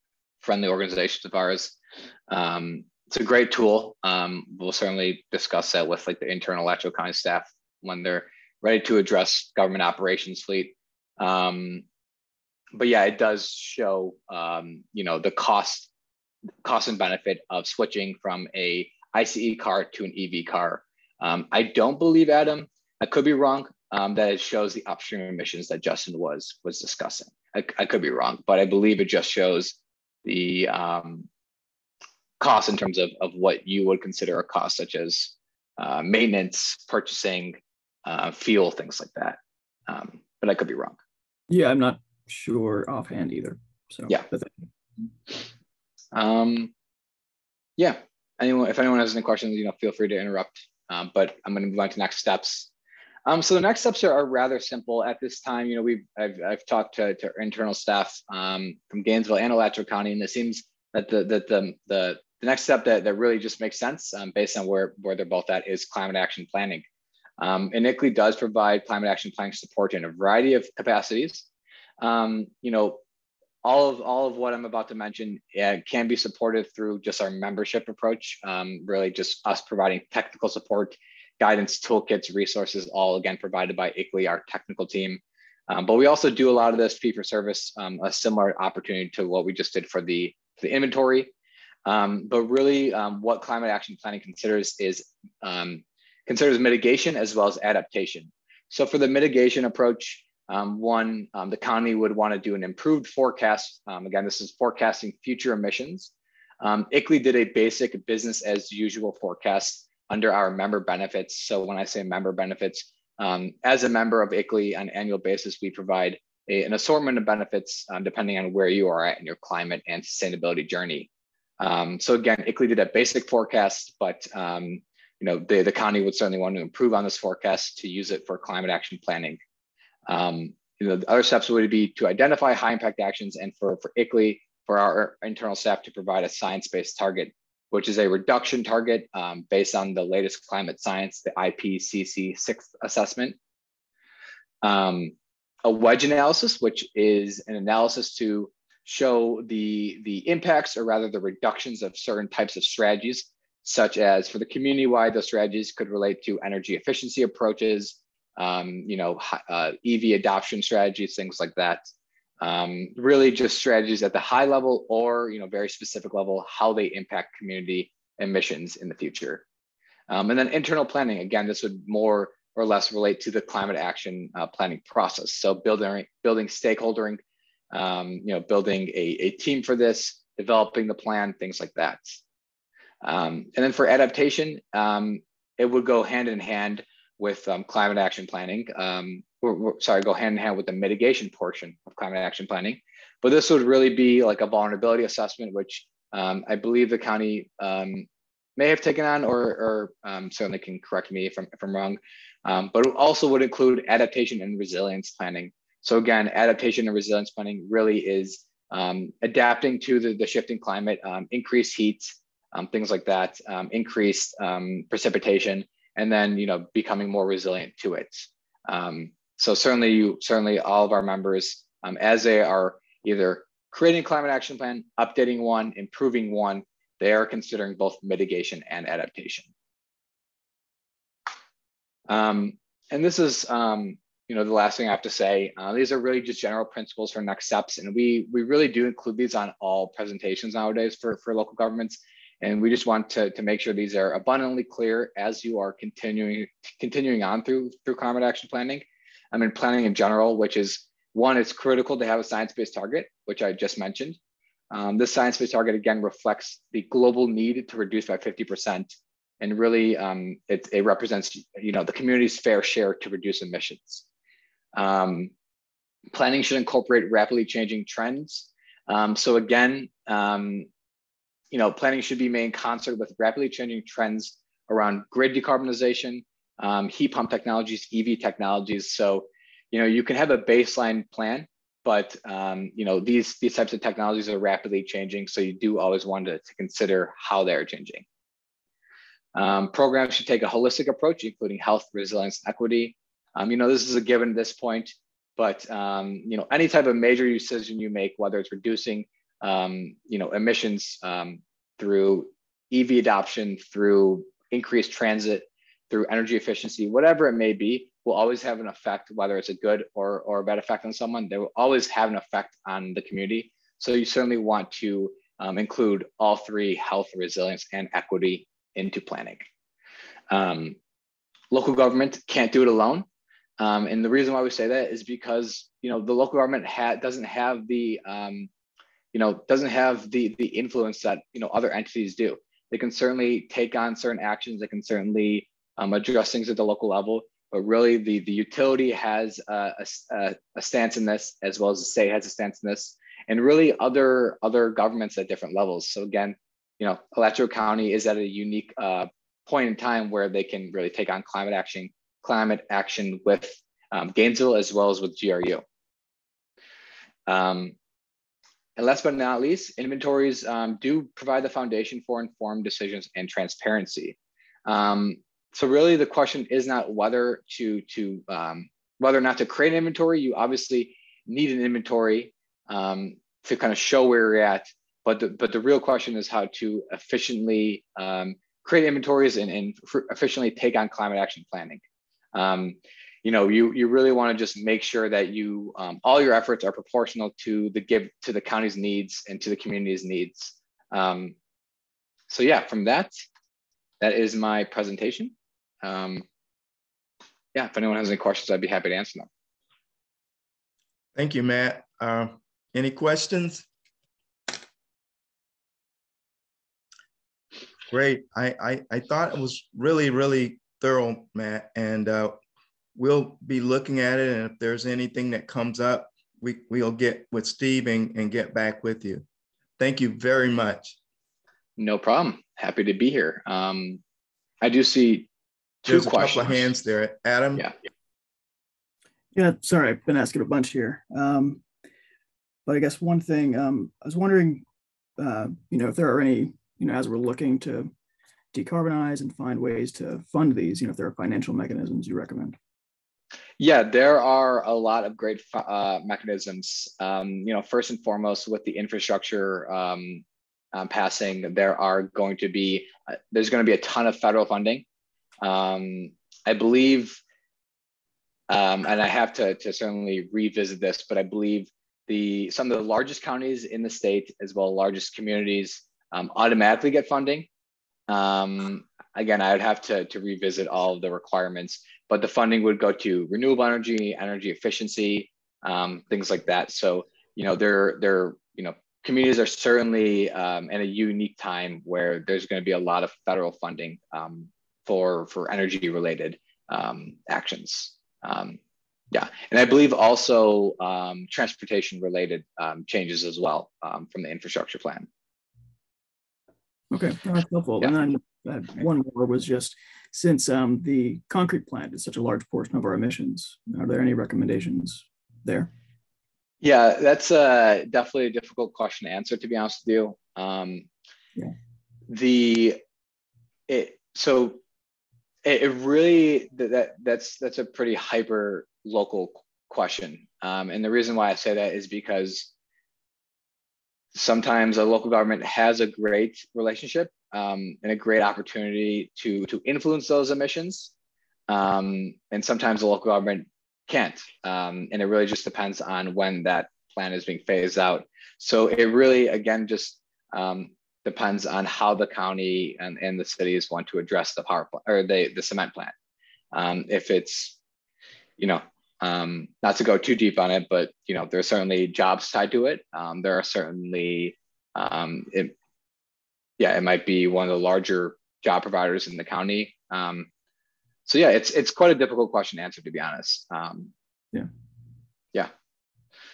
friendly organizations of ours. Um, it's a great tool. We'll certainly discuss that with like the internal Alachua staff when they're ready to address government operations fleet. Um, but yeah, it does show um, you know the cost cost and benefit of switching from a ICE car to an EV car. Um, I don't believe Adam. I could be wrong. Um, that it shows the upstream emissions that Justin was was discussing. I, I could be wrong, but I believe it just shows the um, costs in terms of, of what you would consider a cost, such as uh, maintenance, purchasing, uh, fuel, things like that. Um, but I could be wrong. Yeah, I'm not sure offhand either. So yeah. Um, yeah. Anyone, if anyone has any questions, you know, feel free to interrupt. Um, but I'm going to move on to next steps. Um, so the next steps are, are, rather simple at this time. You know, we've I've, I've talked to, to internal staff um, from Gainesville and Alachua County, and it seems that the that the the the next step that, that really just makes sense um, based on where, where they're both at is climate action planning. Um, and ICLEI does provide climate action planning support in a variety of capacities. Um, you know, all of all of what I'm about to mention can be supported through just our membership approach. Um, really, just us providing technical support, guidance, toolkits, resources, all again provided by ICLEI, our technical team. Um, but we also do a lot of this fee for service, um, a similar opportunity to what we just did for the, the inventory. Um, but really, um, what climate action planning considers is um, considers mitigation as well as adaptation. So for the mitigation approach, um, one, um, the county would want to do an improved forecast. Um, again, this is forecasting future emissions. Um, ICLEI did a basic business as usual forecast under our member benefits. So when I say member benefits, as a member of ICLEI on an annual basis, we provide a, an assortment of benefits depending on where you are at in your climate and sustainability journey. Um, so again, ICLEI did a basic forecast, but um, you know the, the county would certainly want to improve on this forecast to use it for climate action planning. Um, you know, the other steps would be to identify high impact actions and for, for ICLEI, for our internal staff to provide a science-based target, which is a reduction target um, based on the latest climate science, the IPCC sixth assessment. Um, a wedge analysis, which is an analysis to show the, the impacts or rather the reductions of certain types of strategies, such as for the community-wide, those strategies could relate to energy efficiency approaches, um, you know, uh, EV adoption strategies, things like that. Um, really just strategies at the high level or, you know, very specific level, how they impact community emissions in the future. Um, and then internal planning, again, this would more or less relate to the climate action uh, planning process. So building, building stakeholdering um, you know, building a, a team for this, developing the plan, things like that. Um, and then for adaptation, um, it would go hand in hand with um, climate action planning. Um, we're, we're, sorry, go hand in hand with the mitigation portion of climate action planning. But this would really be like a vulnerability assessment, which um, I believe the county may have taken on, or, or um, certainly can correct me if I'm, if I'm wrong, um, but also would include adaptation and resilience planning. So again, adaptation and resilience planning really is um, adapting to the, the shifting climate, um, increased heat, um, things like that, um, increased um, precipitation, and then you know becoming more resilient to it. Um, so certainly, you certainly all of our members, as they are either creating a climate action plan, updating one, improving one, they are considering both mitigation and adaptation. and this is you know, the last thing I have to say, uh, these are really just general principles for next steps. And we, we really do include these on all presentations nowadays for, for local governments. And we just want to, to make sure these are abundantly clear as you are continuing, continuing on through, through climate action planning. I mean, planning in general, which is one, it's critical to have a science-based target, which I just mentioned. Um, this science-based target again reflects the global need to reduce by 50%. And really, um, it, it represents, you know, the community's fair share to reduce emissions. Um, planning should incorporate rapidly changing trends. Um, so again, um, you know, planning should be made in concert with rapidly changing trends around grid decarbonization, um, heat pump technologies, EV technologies. So, you know, you can have a baseline plan, but um, you know, these these types of technologies are rapidly changing. So you do always want to, to consider how they're changing. Um, programs should take a holistic approach, including health, resilience, equity, um, you know, this is a given at this point, but um, you know, any type of major decision you make, whether it's reducing, um, you know, emissions um, through EV adoption, through increased transit, through energy efficiency, whatever it may be, will always have an effect, whether it's a good or, or a bad effect on someone, they will always have an effect on the community. So you certainly want to um, include all three health, resilience, and equity into planning. Um, local government can't do it alone. Um, and the reason why we say that is because you know the local government ha- doesn't have the um, you know doesn't have the the influence that you know other entities do. They can certainly take on certain actions. They can certainly um, address things at the local level. But really, the the utility has a, a, a stance in this, as well as the state has a stance in this, and really other other governments at different levels. So again, you know, Alachua County is at a unique uh, point in time where they can really take on climate action climate action with um, Gainesville as well as with GRU. Um, and last but not least, inventories um, do provide the foundation for informed decisions and transparency. Um, so really the question is not whether to, to um, whether or not to create an inventory, you obviously need an inventory um, to kind of show where you're at. But the, but the real question is how to efficiently create inventories and, and efficiently take on climate action planning. You know, you you really want to just make sure that you um, all your efforts are proportional to the give to the county's needs and to the community's needs. Um, so yeah, from that, that is my presentation. Um, yeah, if anyone has any questions, I'd be happy to answer them. Thank you, Matt. Uh, any questions? Great. I, I, I thought it was really, really thorough, Matt, and uh, we'll be looking at it. And if there's anything that comes up, we, we'll get with Steve and, and get back with you. Thank you very much. No problem. Happy to be here. Um, I do see two There's questions. a couple of hands there. Adam? Yeah. Yeah, sorry, I've been asking a bunch here. Um, but I guess one thing, um, I was wondering, uh, you know, if there are any, you know, as we're looking to decarbonize and find ways to fund these, you know, if there are financial mechanisms you recommend. Yeah, there are a lot of great uh, mechanisms. Um, you know, first and foremost, with the infrastructure um, um, passing, there are going to be uh, there's going to be a ton of federal funding. Um, I believe, um, and I have to to certainly revisit this, but I believe the some of the largest counties in the state, as well largest communities, um, automatically get funding. Again, I would have to, to revisit all of the requirements, but the funding would go to renewable energy, energy efficiency, um, things like that. So, you know, they're, they're, you know, communities are certainly um, in a unique time where there's going to be a lot of federal funding um, for, for energy related um, actions. Um, yeah, and I believe also um, transportation related changes as well from the infrastructure plan. Okay, that's helpful. Yeah. And then one more was just since um, the concrete plant is such a large portion of our emissions, are there any recommendations there? Yeah, that's a definitely a difficult question to answer. To be honest with you, um, yeah. the it so it, it really that that's that's a pretty hyper local question, um, and the reason why I say that is because sometimes a local government has a great relationship um, and a great opportunity to to influence those emissions, um, and sometimes the local government can't. Um, and it really just depends on when that plan is being phased out. So it really, again, just um, depends on how the county and, and the cities want to address the power plant or the, the cement plant. Um, if it's, you know, um, not to go too deep on it, but you know, there are certainly jobs tied to it. There are certainly, um, it, yeah, it might be one of the larger job providers in the county. Um, so yeah, it's it's quite a difficult question to answer, to be honest. Um, yeah. Yeah.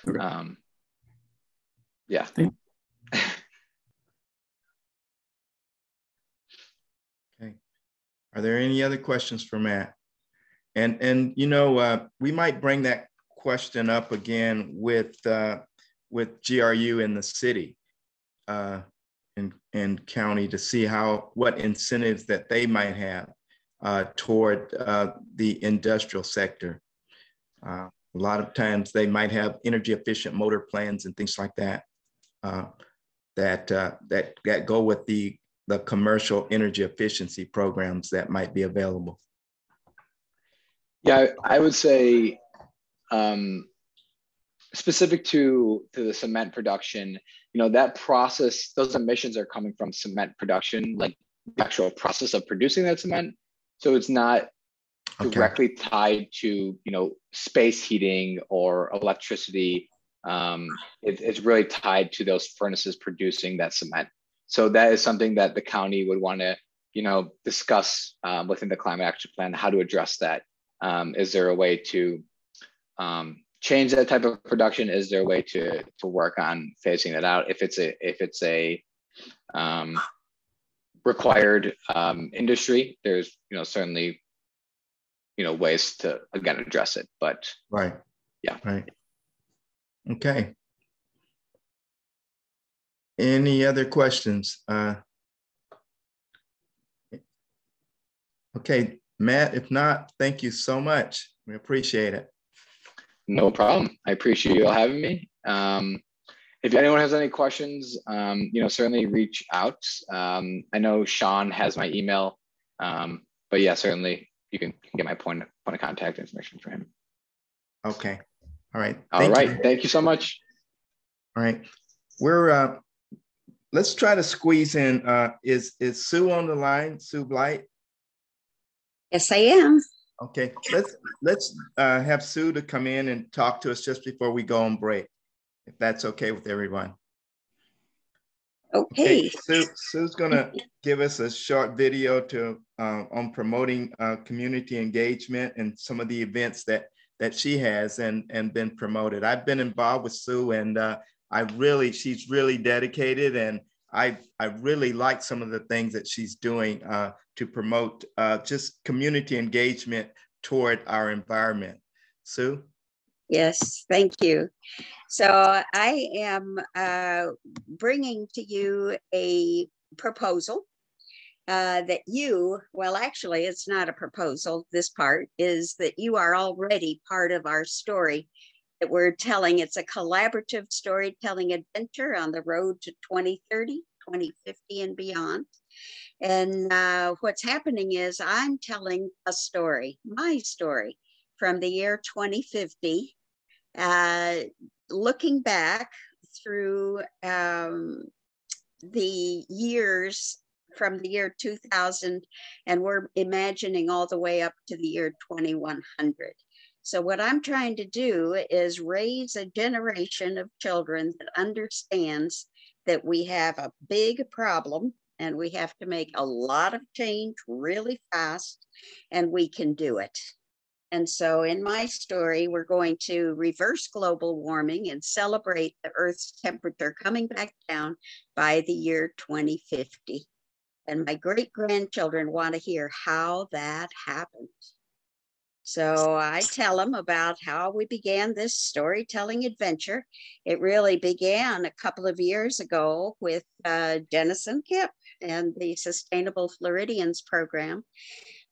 Okay. Um, yeah. okay. Are there any other questions for Matt? And and you know uh, we might bring that question up again with uh, with GRU in the city uh, and and county to see how what incentives that they might have uh, toward uh, the industrial sector. Uh, a lot of times they might have energy efficient motor plans and things like that uh, that, uh, that, that go with the, the commercial energy efficiency programs that might be available. Yeah, I would say um, specific to, to the cement production, you know, that process, those emissions are coming from cement production, like the actual process of producing that cement so it's not okay. directly tied to you know space heating or electricity. Um, it, it's really tied to those furnaces producing that cement. So that is something that the county would want to you know discuss um, within the climate action plan how to address that. Um, is there a way to um, change that type of production? Is there a way to to work on phasing that out? If it's a if it's a um, required um, industry, there's you know certainly you know ways to again address it. But right, yeah, right. Okay. Any other questions? Uh, okay, Matt. If not, thank you so much. We appreciate it. No problem. I appreciate you all having me. Um, if anyone has any questions, um, you know, certainly reach out. Um, I know Sean has my email, um, but yeah, certainly you can, can, get my point, point of contact information for him. Okay. All right. All Thank right. You. Thank you so much. All right. We're, uh, let's try to squeeze in, uh, is, is Sue on the line, Sue Blight? Yes, I am. Okay, let's let's uh, have Sue to come in and talk to us just before we go on break if that's okay with everyone. Okay. okay. Sue, Sue's gonna give us a short video to uh, on promoting uh, community engagement and some of the events that that she has and and been promoted. I've been involved with Sue and uh, I really she's really dedicated and I I really like some of the things that she's doing uh, to promote uh, just community engagement toward our environment. Sue. Yes, thank you. So I am uh, bringing to you a proposal uh, that you, well, actually, it's not a proposal. This part is that you are already part of our story we're telling. It's a collaborative storytelling adventure on the road to 2030, 2050, and beyond. And uh, what's happening is I'm telling a story, my story from the year 2050 uh, looking back through um, the years from the year 2000, and we're imagining all the way up to the year 2100. So, what I'm trying to do is raise a generation of children that understands that we have a big problem and we have to make a lot of change really fast, and we can do it. And so in my story, we're going to reverse global warming and celebrate the Earth's temperature coming back down by the year 2050. And my great grandchildren want to hear how that happened. So I tell them about how we began this storytelling adventure. It really began a couple of years ago with uh, Dennis and Kip and the Sustainable Floridians program.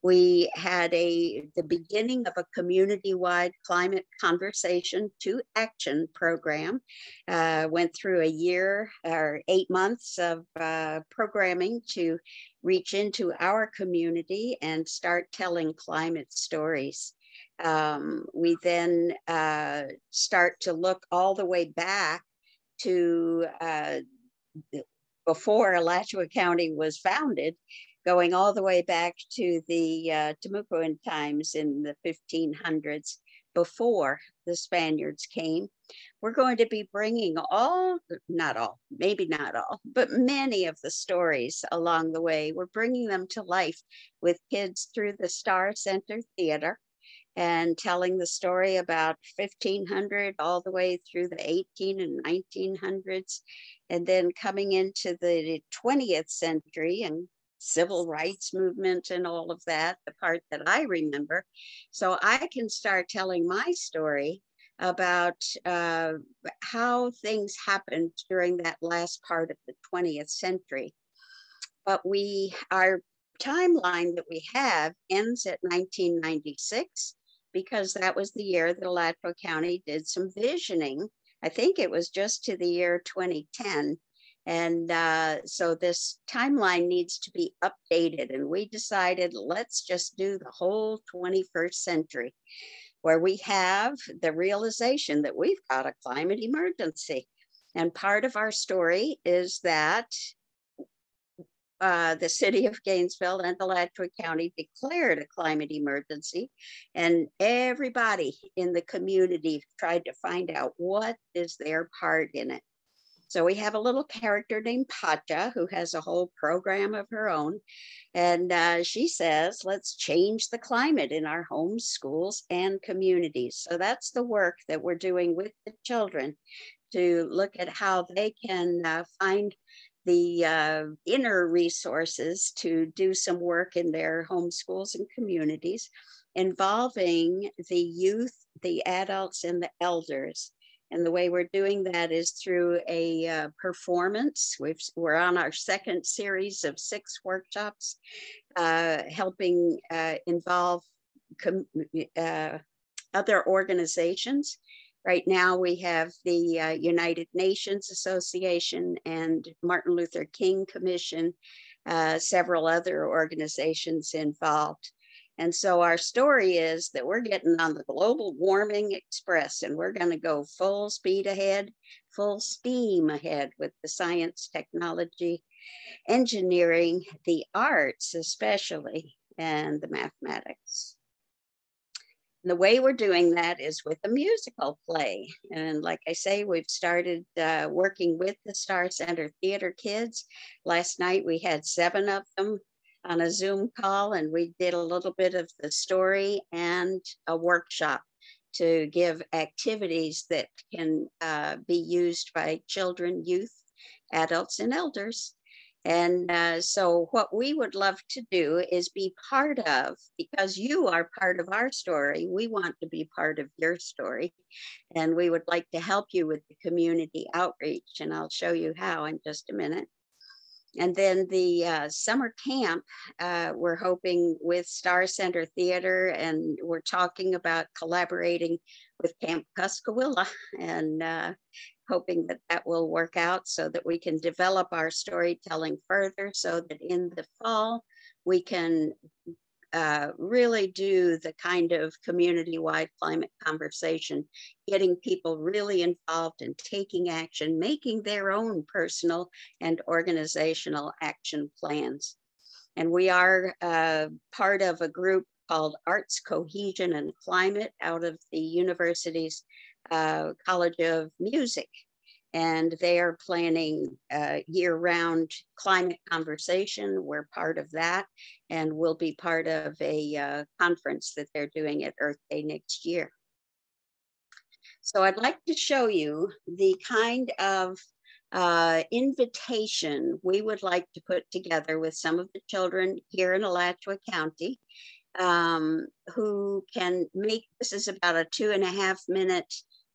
We had a the beginning of a community-wide climate conversation to action program. Uh, went through a year or eight months of uh, programming to reach into our community and start telling climate stories. Um, we then uh, start to look all the way back to uh, before Alachua County was founded, going all the way back to the uh, Timucuan times in the 1500s before the Spaniards came. We're going to be bringing all, not all, maybe not all, but many of the stories along the way. We're bringing them to life with kids through the Star Center Theater and telling the story about 1500 all the way through the 18 and 1900s and then coming into the 20th century and civil rights movement and all of that the part that i remember so i can start telling my story about uh, how things happened during that last part of the 20th century but we our timeline that we have ends at 1996 because that was the year that Alachua County did some visioning. I think it was just to the year 2010. And uh, so this timeline needs to be updated. And we decided let's just do the whole 21st century, where we have the realization that we've got a climate emergency. And part of our story is that uh, the city of Gainesville and Alachua County declared a climate emergency, and everybody in the community tried to find out what is their part in it. So we have a little character named Pacha who has a whole program of her own. And uh, she says, let's change the climate in our homes, schools, and communities. So that's the work that we're doing with the children to look at how they can uh, find the uh, inner resources to do some work in their home schools and communities involving the youth, the adults, and the elders. And the way we're doing that is through a uh, performance. we are on our second series of six workshops, uh, helping uh, involve uh, other organizations Right now, we have the uh, United Nations Association and Martin Luther King Commission, uh, several other organizations involved. And so our story is that we're getting on the global warming express and we're going to go full speed ahead, full steam ahead with the science, technology, engineering, the arts, especially, and the mathematics the way we're doing that is with a musical play. And like I say, we've started uh, working with the Star Center Theater kids. Last night we had seven of them on a Zoom call, and we did a little bit of the story and a workshop to give activities that can uh, be used by children, youth, adults, and elders. And uh, so, what we would love to do is be part of, because you are part of our story, we want to be part of your story. And we would like to help you with the community outreach. And I'll show you how in just a minute. And then the uh, summer camp, uh, we're hoping with Star Center Theater, and we're talking about collaborating with Camp Cuscowilla and uh, hoping that that will work out so that we can develop our storytelling further so that in the fall we can uh, really do the kind of community-wide climate conversation, getting people really involved in taking action, making their own personal and organizational action plans. And we are uh, part of a group called Arts Cohesion and Climate out of the university's uh, College of Music. And they are planning a year round climate conversation. We're part of that and we'll be part of a uh, conference that they're doing at Earth Day next year. So I'd like to show you the kind of uh, invitation we would like to put together with some of the children here in Alachua County um, who can make this is about a two and a half minute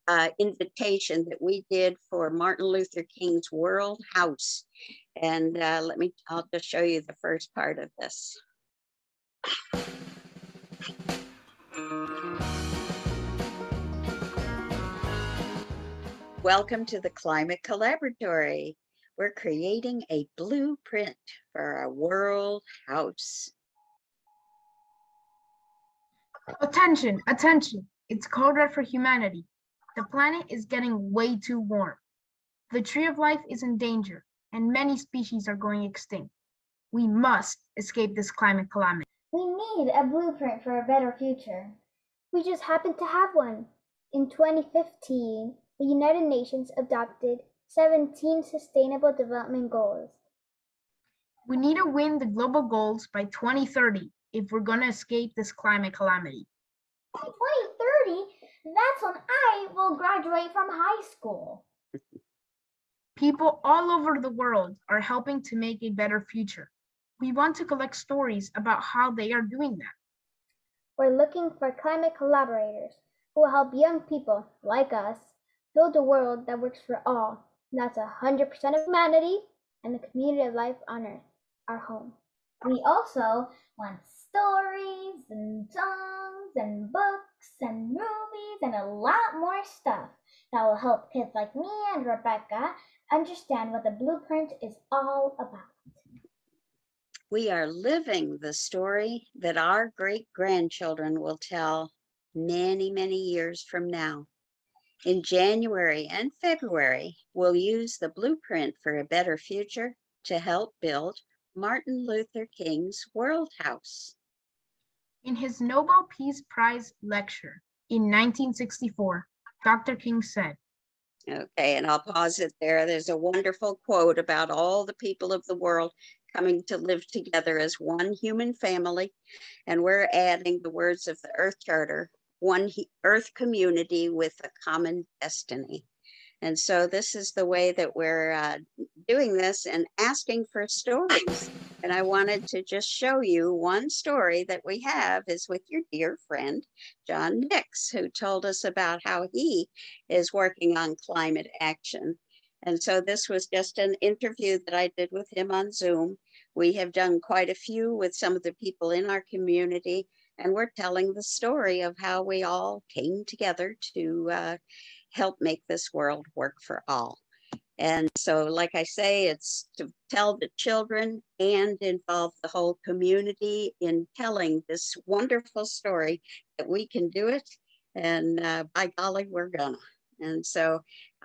uh, invitation that we did for Martin Luther King's World House. And uh, let me, I'll just show you the first part of this. Welcome to the Climate Collaboratory. We're creating a blueprint for our world house. Attention, attention. It's code red for humanity. The planet is getting way too warm. The tree of life is in danger, and many species are going extinct. We must escape this climate calamity. We need a blueprint for a better future. We just happen to have one. In 2015, the United Nations adopted 17 Sustainable Development Goals. We need to win the global goals by 2030 if we're going to escape this climate calamity. By 2030, that's when I will graduate from high school. People all over the world are helping to make a better future. We want to collect stories about how they are doing that. We're looking for climate collaborators who will help young people like us build a world that works for all. That's 100% of humanity and the community of life on Earth, our home. We also want stories and songs and books and movies and a lot more stuff that will help kids like me and Rebecca understand what the blueprint is all about. We are living the story that our great grandchildren will tell many, many years from now. In January and February, we'll use the blueprint for a better future to help build Martin Luther King's World House. In his Nobel Peace Prize lecture in 1964, Dr. King said, Okay, and I'll pause it there. There's a wonderful quote about all the people of the world coming to live together as one human family. And we're adding the words of the Earth Charter one Earth community with a common destiny. And so this is the way that we're uh, doing this and asking for stories. And I wanted to just show you one story that we have is with your dear friend, John Nix, who told us about how he is working on climate action. And so this was just an interview that I did with him on Zoom. We have done quite a few with some of the people in our community, and we're telling the story of how we all came together to uh, help make this world work for all. And so, like I say, it's to tell the children and involve the whole community in telling this wonderful story that we can do it. And uh, by golly, we're gonna. And so,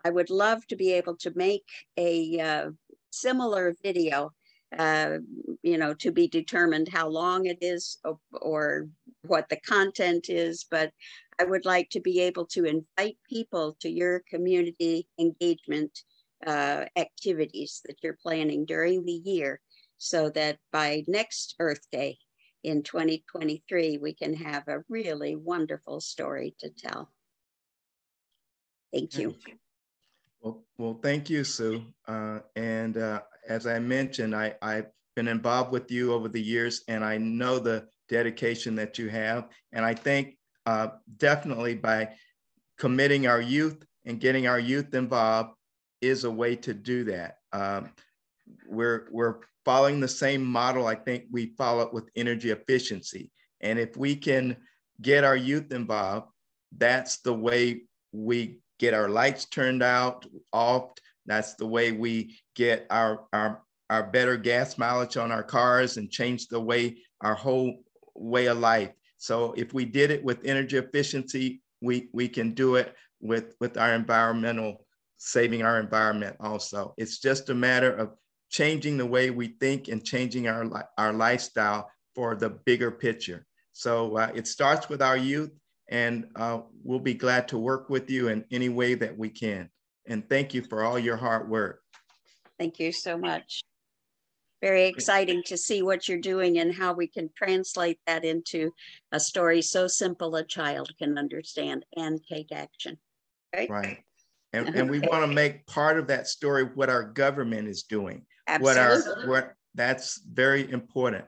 I would love to be able to make a uh, similar video, uh, you know, to be determined how long it is or, or what the content is, but I would like to be able to invite people to your community engagement uh, activities that you're planning during the year so that by next Earth Day in 2023, we can have a really wonderful story to tell. Thank you. Well, well thank you, Sue. Uh, and uh, as I mentioned, I, I've been involved with you over the years, and I know the dedication that you have. And I think uh, definitely by committing our youth and getting our youth involved is a way to do that. Um, we're, we're following the same model I think we follow with energy efficiency. And if we can get our youth involved, that's the way we get our lights turned out off. That's the way we get our, our, our better gas mileage on our cars and change the way our whole way of life. So if we did it with energy efficiency, we, we can do it with, with our environmental, saving our environment also. It's just a matter of changing the way we think and changing our, our lifestyle for the bigger picture. So uh, it starts with our youth and uh, we'll be glad to work with you in any way that we can. And thank you for all your hard work. Thank you so much very exciting to see what you're doing and how we can translate that into a story so simple a child can understand and take action. Right. Right. And, and we want to make part of that story what our government is doing. Absolutely. What our what that's very important.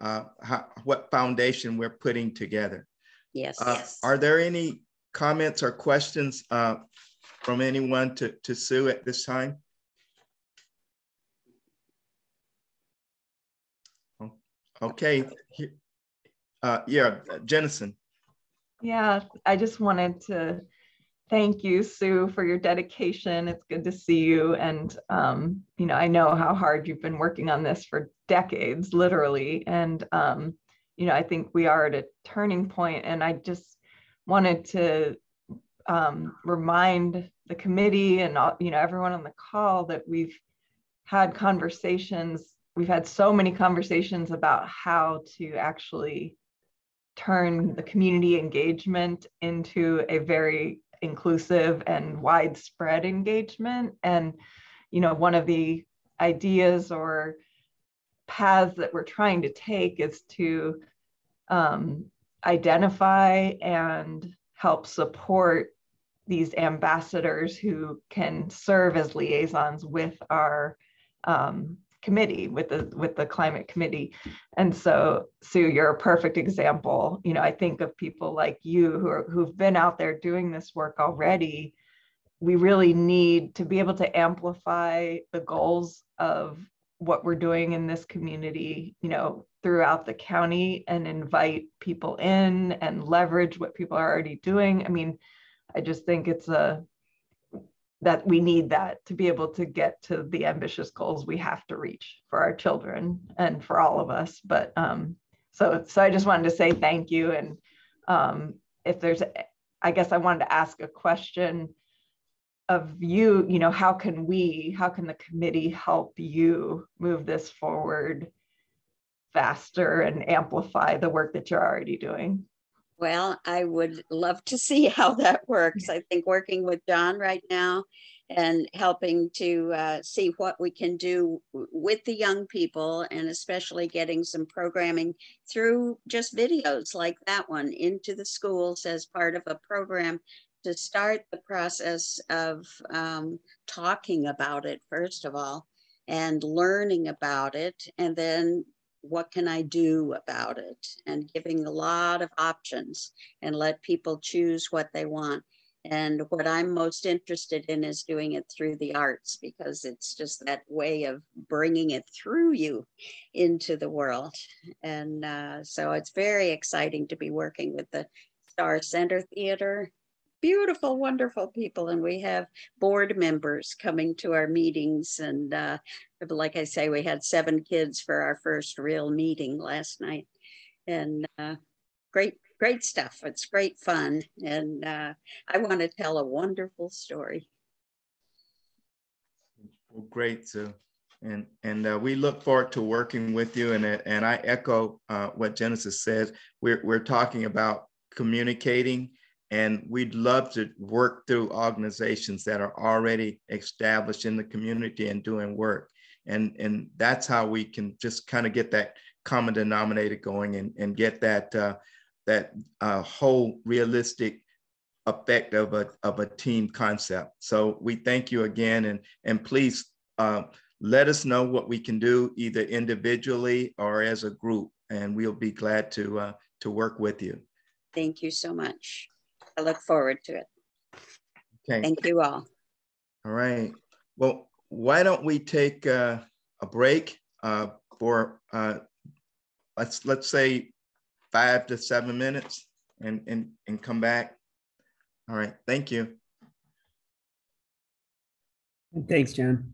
Uh, how, what foundation we're putting together. Yes. Uh, Are there any comments or questions uh, from anyone to, to Sue at this time? Oh, Okay, uh, yeah, Jennison. Yeah, I just wanted to thank you, Sue, for your dedication. It's good to see you. And, um, you know, I know how hard you've been working on this for decades, literally. And, um, you know, I think we are at a turning point, And I just wanted to um, remind the committee and, you know, everyone on the call that we've had conversations. We've had so many conversations about how to actually turn the community engagement into a very inclusive and widespread engagement. And, you know, one of the ideas or paths that we're trying to take is to um, identify and help support these ambassadors who can serve as liaisons with our um, committee with the with the climate committee. And so sue you're a perfect example. You know i think of people like you who are who've been out there doing this work already. We really need to be able to amplify the goals of what we're doing in this community you know throughout the county and invite people in and leverage what people are already doing. I mean i just think it's a that we need that to be able to get to the ambitious goals we have to reach for our children and for all of us. But um, so, so I just wanted to say thank you. And um, if there's, I guess I wanted to ask a question of you, you know, how can we, how can the committee help you move this forward faster and amplify the work that you're already doing? Well, I would love to see how that works. I think working with John right now and helping to uh, see what we can do with the young people and especially getting some programming through just videos like that one into the schools as part of a program to start the process of um, talking about it, first of all, and learning about it, and then what can I do about it? And giving a lot of options and let people choose what they want. And what I'm most interested in is doing it through the arts because it's just that way of bringing it through you into the world. And uh, so it's very exciting to be working with the Star Center Theater beautiful, wonderful people. And we have board members coming to our meetings. And uh, like I say, we had seven kids for our first real meeting last night. And uh, great, great stuff. It's great fun. And uh, I want to tell a wonderful story. Well, great, Sue. And, and uh, we look forward to working with you. And, and I echo uh, what Genesis says. We're, we're talking about communicating and we'd love to work through organizations that are already established in the community and doing work. And, and that's how we can just kind of get that common denominator going and, and get that, uh, that uh, whole realistic effect of a, of a team concept. So we thank you again and, and please uh, let us know what we can do either individually or as a group and we'll be glad to, uh, to work with you. Thank you so much. I look forward to it. Okay. Thank you all. All right. Well, why don't we take uh, a break uh, for uh, let's let's say five to seven minutes and and and come back. All right. Thank you. Thanks, John.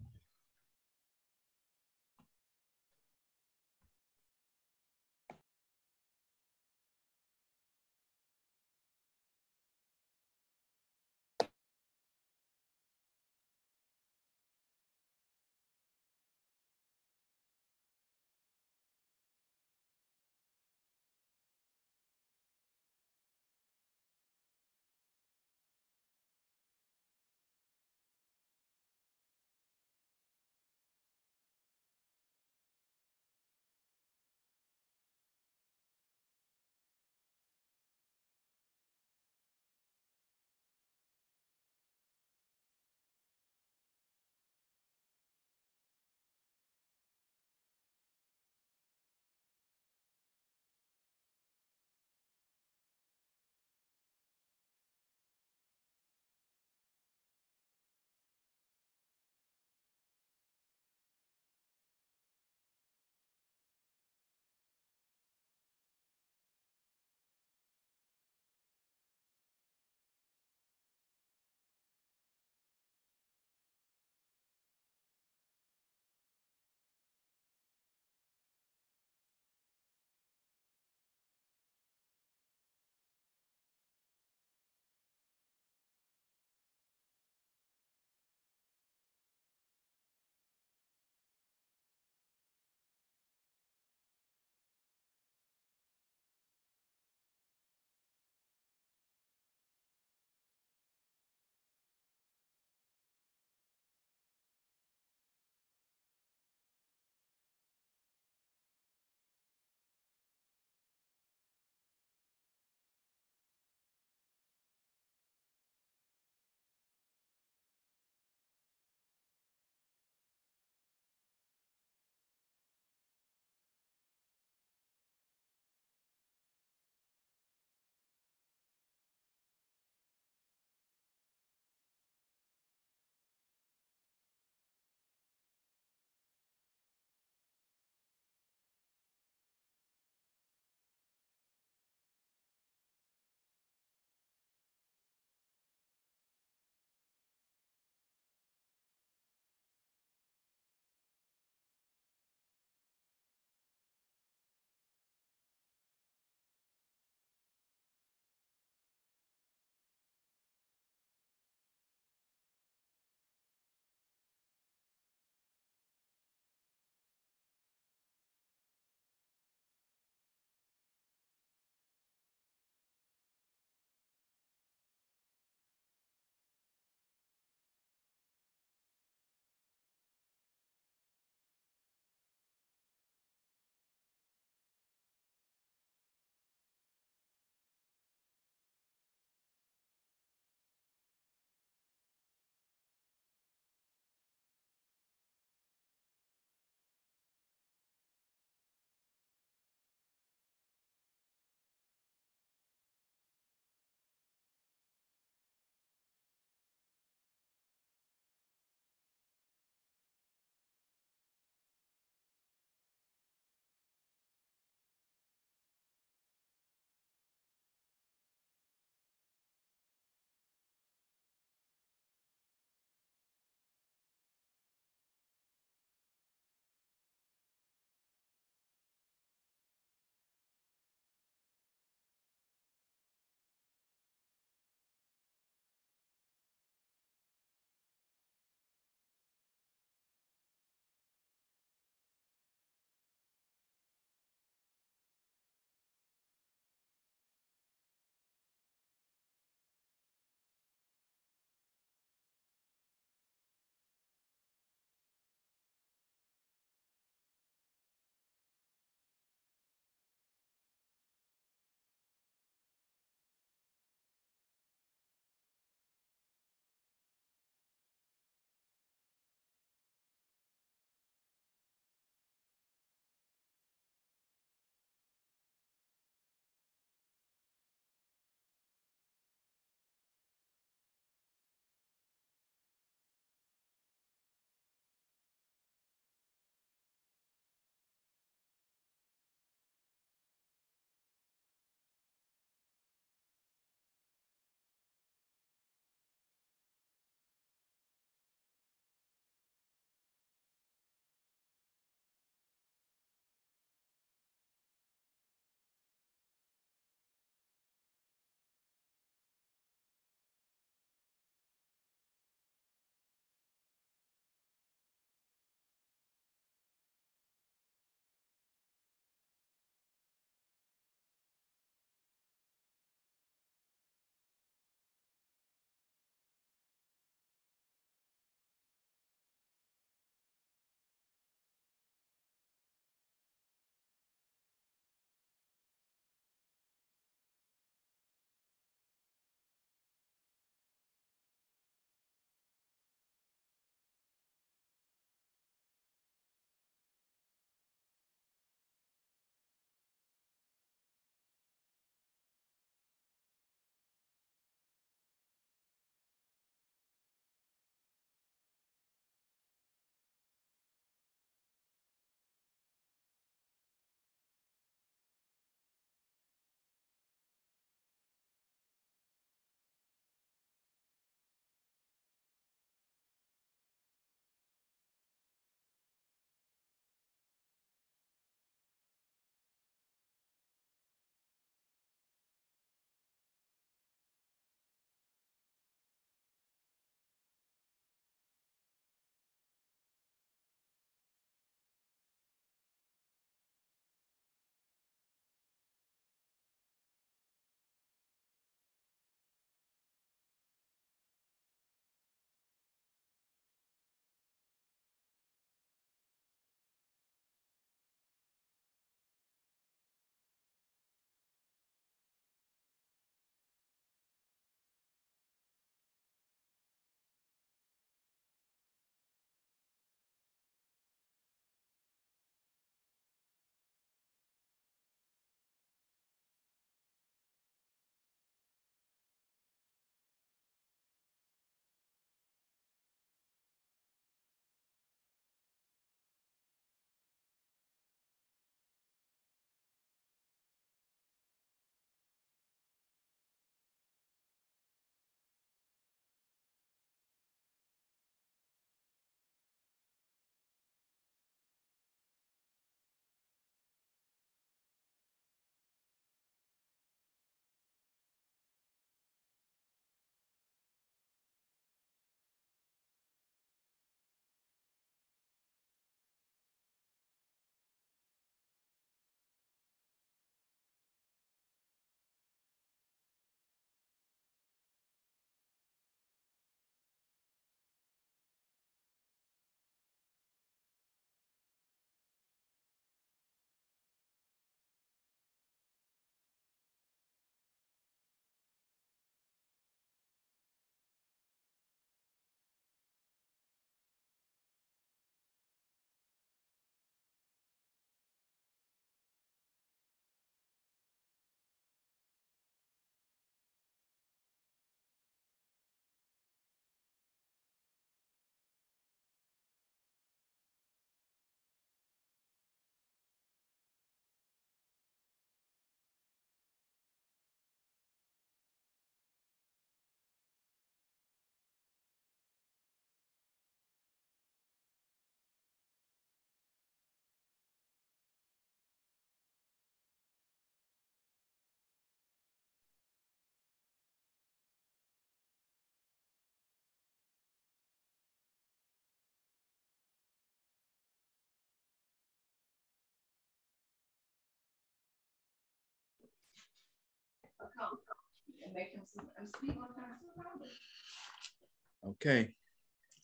Okay,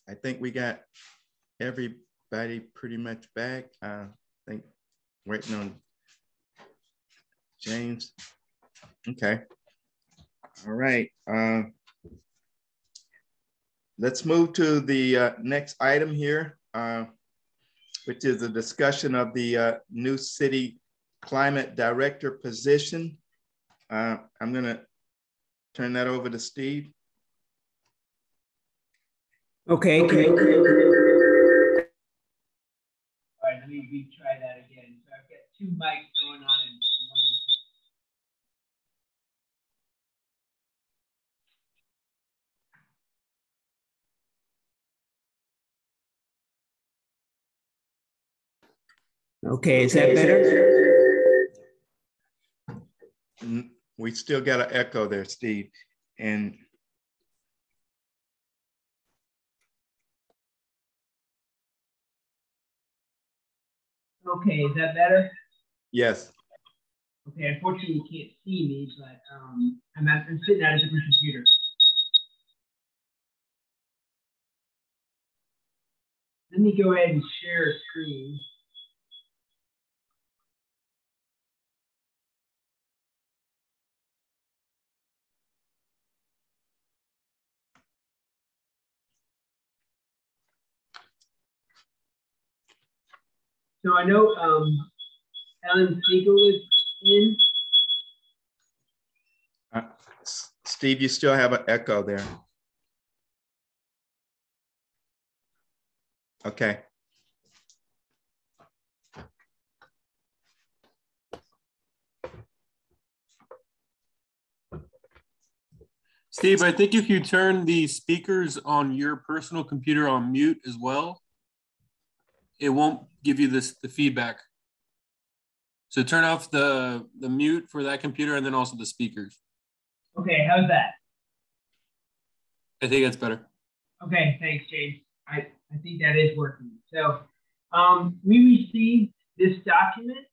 I think we got everybody pretty much back. I think waiting on James. Okay. All right. Uh, let's move to the uh, next item here, uh, which is a discussion of the uh, new city climate director position. Uh, I'm going to turn that over to Steve. Okay. okay. All right, let me retry that again. So I've got two mics going on in one Okay, is that better? We still got an echo there, Steve. And Okay, is that better? Yes. Okay, unfortunately you can't see me, but um, I'm, at, I'm sitting at a different computer. Let me go ahead and share a screen. So I know um, Ellen Siegel is in. Uh, Steve, you still have an echo there. Okay. Steve, I think if you turn the speakers on your personal computer on mute as well, it won't give you this the feedback. So turn off the the mute for that computer and then also the speakers. Okay, how's that? I think that's better. Okay, thanks, James. I, I think that is working. So um, we received this document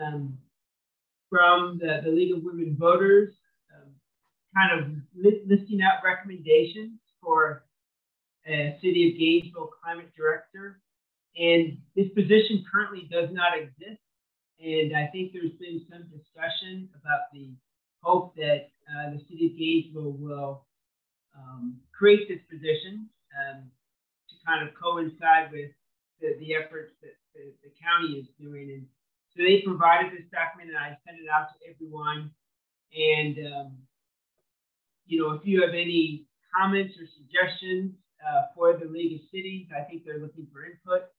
um, from the, the League of Women Voters, um, kind of li listing out recommendations for a City of Gainesville Climate Director and this position currently does not exist. And I think there's been some discussion about the hope that uh, the city of Gainesville will um, create this position um, to kind of coincide with the, the efforts that the, the, county is doing. And so they provided this document and I sent it out to everyone. And, um, you know, if you have any comments or suggestions uh, for the League of Cities, I think they're looking for input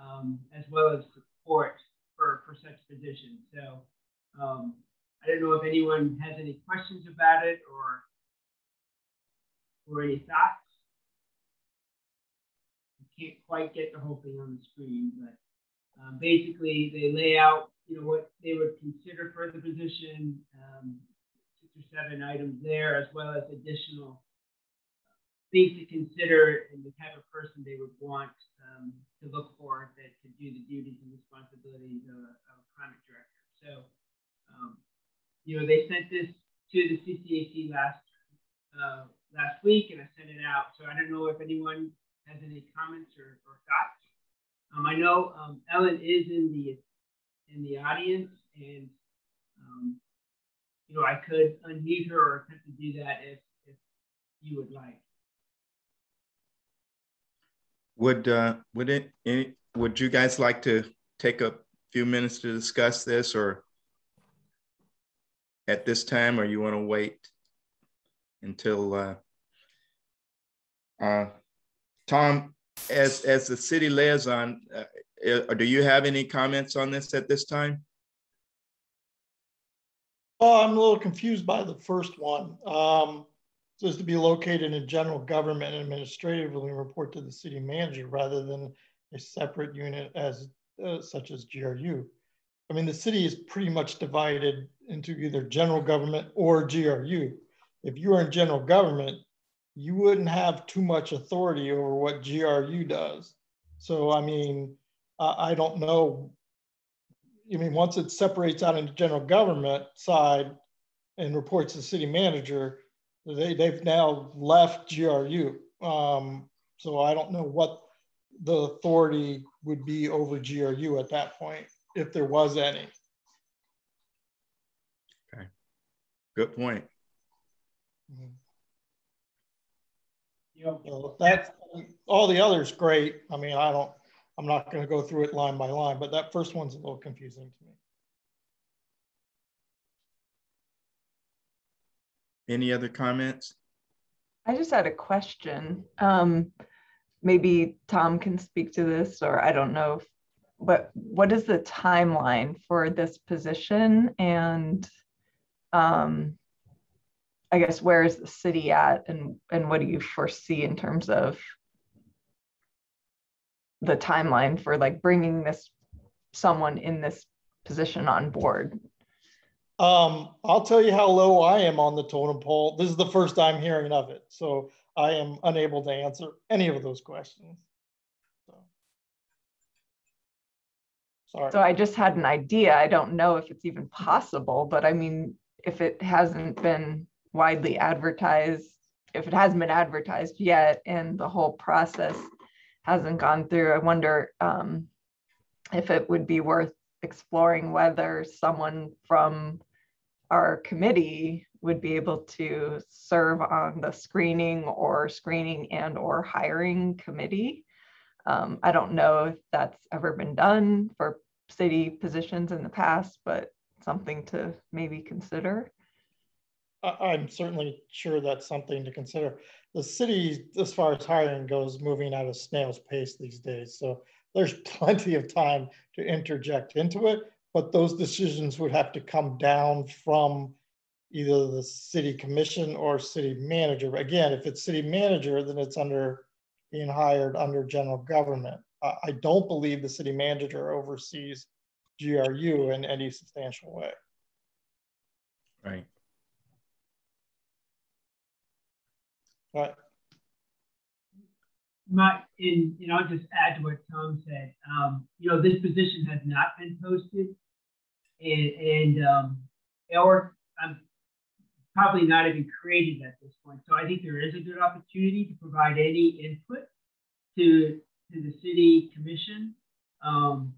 um, as well as support for, for such positions. So um, I don't know if anyone has any questions about it or or any thoughts. I can't quite get the whole thing on the screen, but um, basically they lay out you know what they would consider for the position, um, six or seven items there, as well as additional things to consider and the type of person they would want um, to look for that could do the duties and responsibilities of, of a climate director. So, um, you know, they sent this to the CCAC last uh, last week, and I sent it out. So I don't know if anyone has any comments or, or thoughts. Um, I know um, Ellen is in the in the audience, and um, you know, I could unmute her or attempt to do that if if you would like. Would uh, would it any, would you guys like to take a few minutes to discuss this, or at this time, or you want to wait until uh, uh, Tom, as as the city liaison, uh, uh, do you have any comments on this at this time? Oh, I'm a little confused by the first one. Um, says to be located in general government and administratively report to the city manager rather than a separate unit as uh, such as GRU. I mean, the city is pretty much divided into either general government or GRU. If you are in general government, you wouldn't have too much authority over what GRU does. So, I mean, I don't know. I mean, once it separates out into general government side, and reports to the city manager, they, they've now left GRU. Um, so I don't know what the authority would be over GRU at that point, if there was any. Okay, good point. Mm-hmm. So that's all the others great. I mean, I don't, I'm not going to go through it line by line, but that first one's a little confusing to me. Any other comments? I just had a question. Um, maybe Tom can speak to this, or I don't know. But what is the timeline for this position? And um, I guess where is the city at, and and what do you foresee in terms of the timeline for like bringing this someone in this position on board? Um, I'll tell you how low I am on the totem pole. This is the first I'm hearing of it, so I am unable to answer any of those questions. So, sorry. So I just had an idea. I don't know if it's even possible, but I mean, if it hasn't been widely advertised, if it hasn't been advertised yet, and the whole process hasn't gone through, I wonder um, if it would be worth exploring whether someone from our committee would be able to serve on the screening or screening and or hiring committee. Um, I don't know if that's ever been done for city positions in the past, but something to maybe consider. I'm certainly sure that's something to consider. The city, as far as hiring goes, moving at a snail's pace these days. So there's plenty of time to interject into it but those decisions would have to come down from either the city commission or city manager. Again, if it's city manager, then it's under being hired under general government. Uh, I don't believe the city manager oversees GRU in any substantial way. Right. Right. My, and you know, I'll just add to what Tom said. Um, you know, this position has not been posted and, and um, or I'm probably not even creative at this point. So I think there is a good opportunity to provide any input to to the city commission. Um,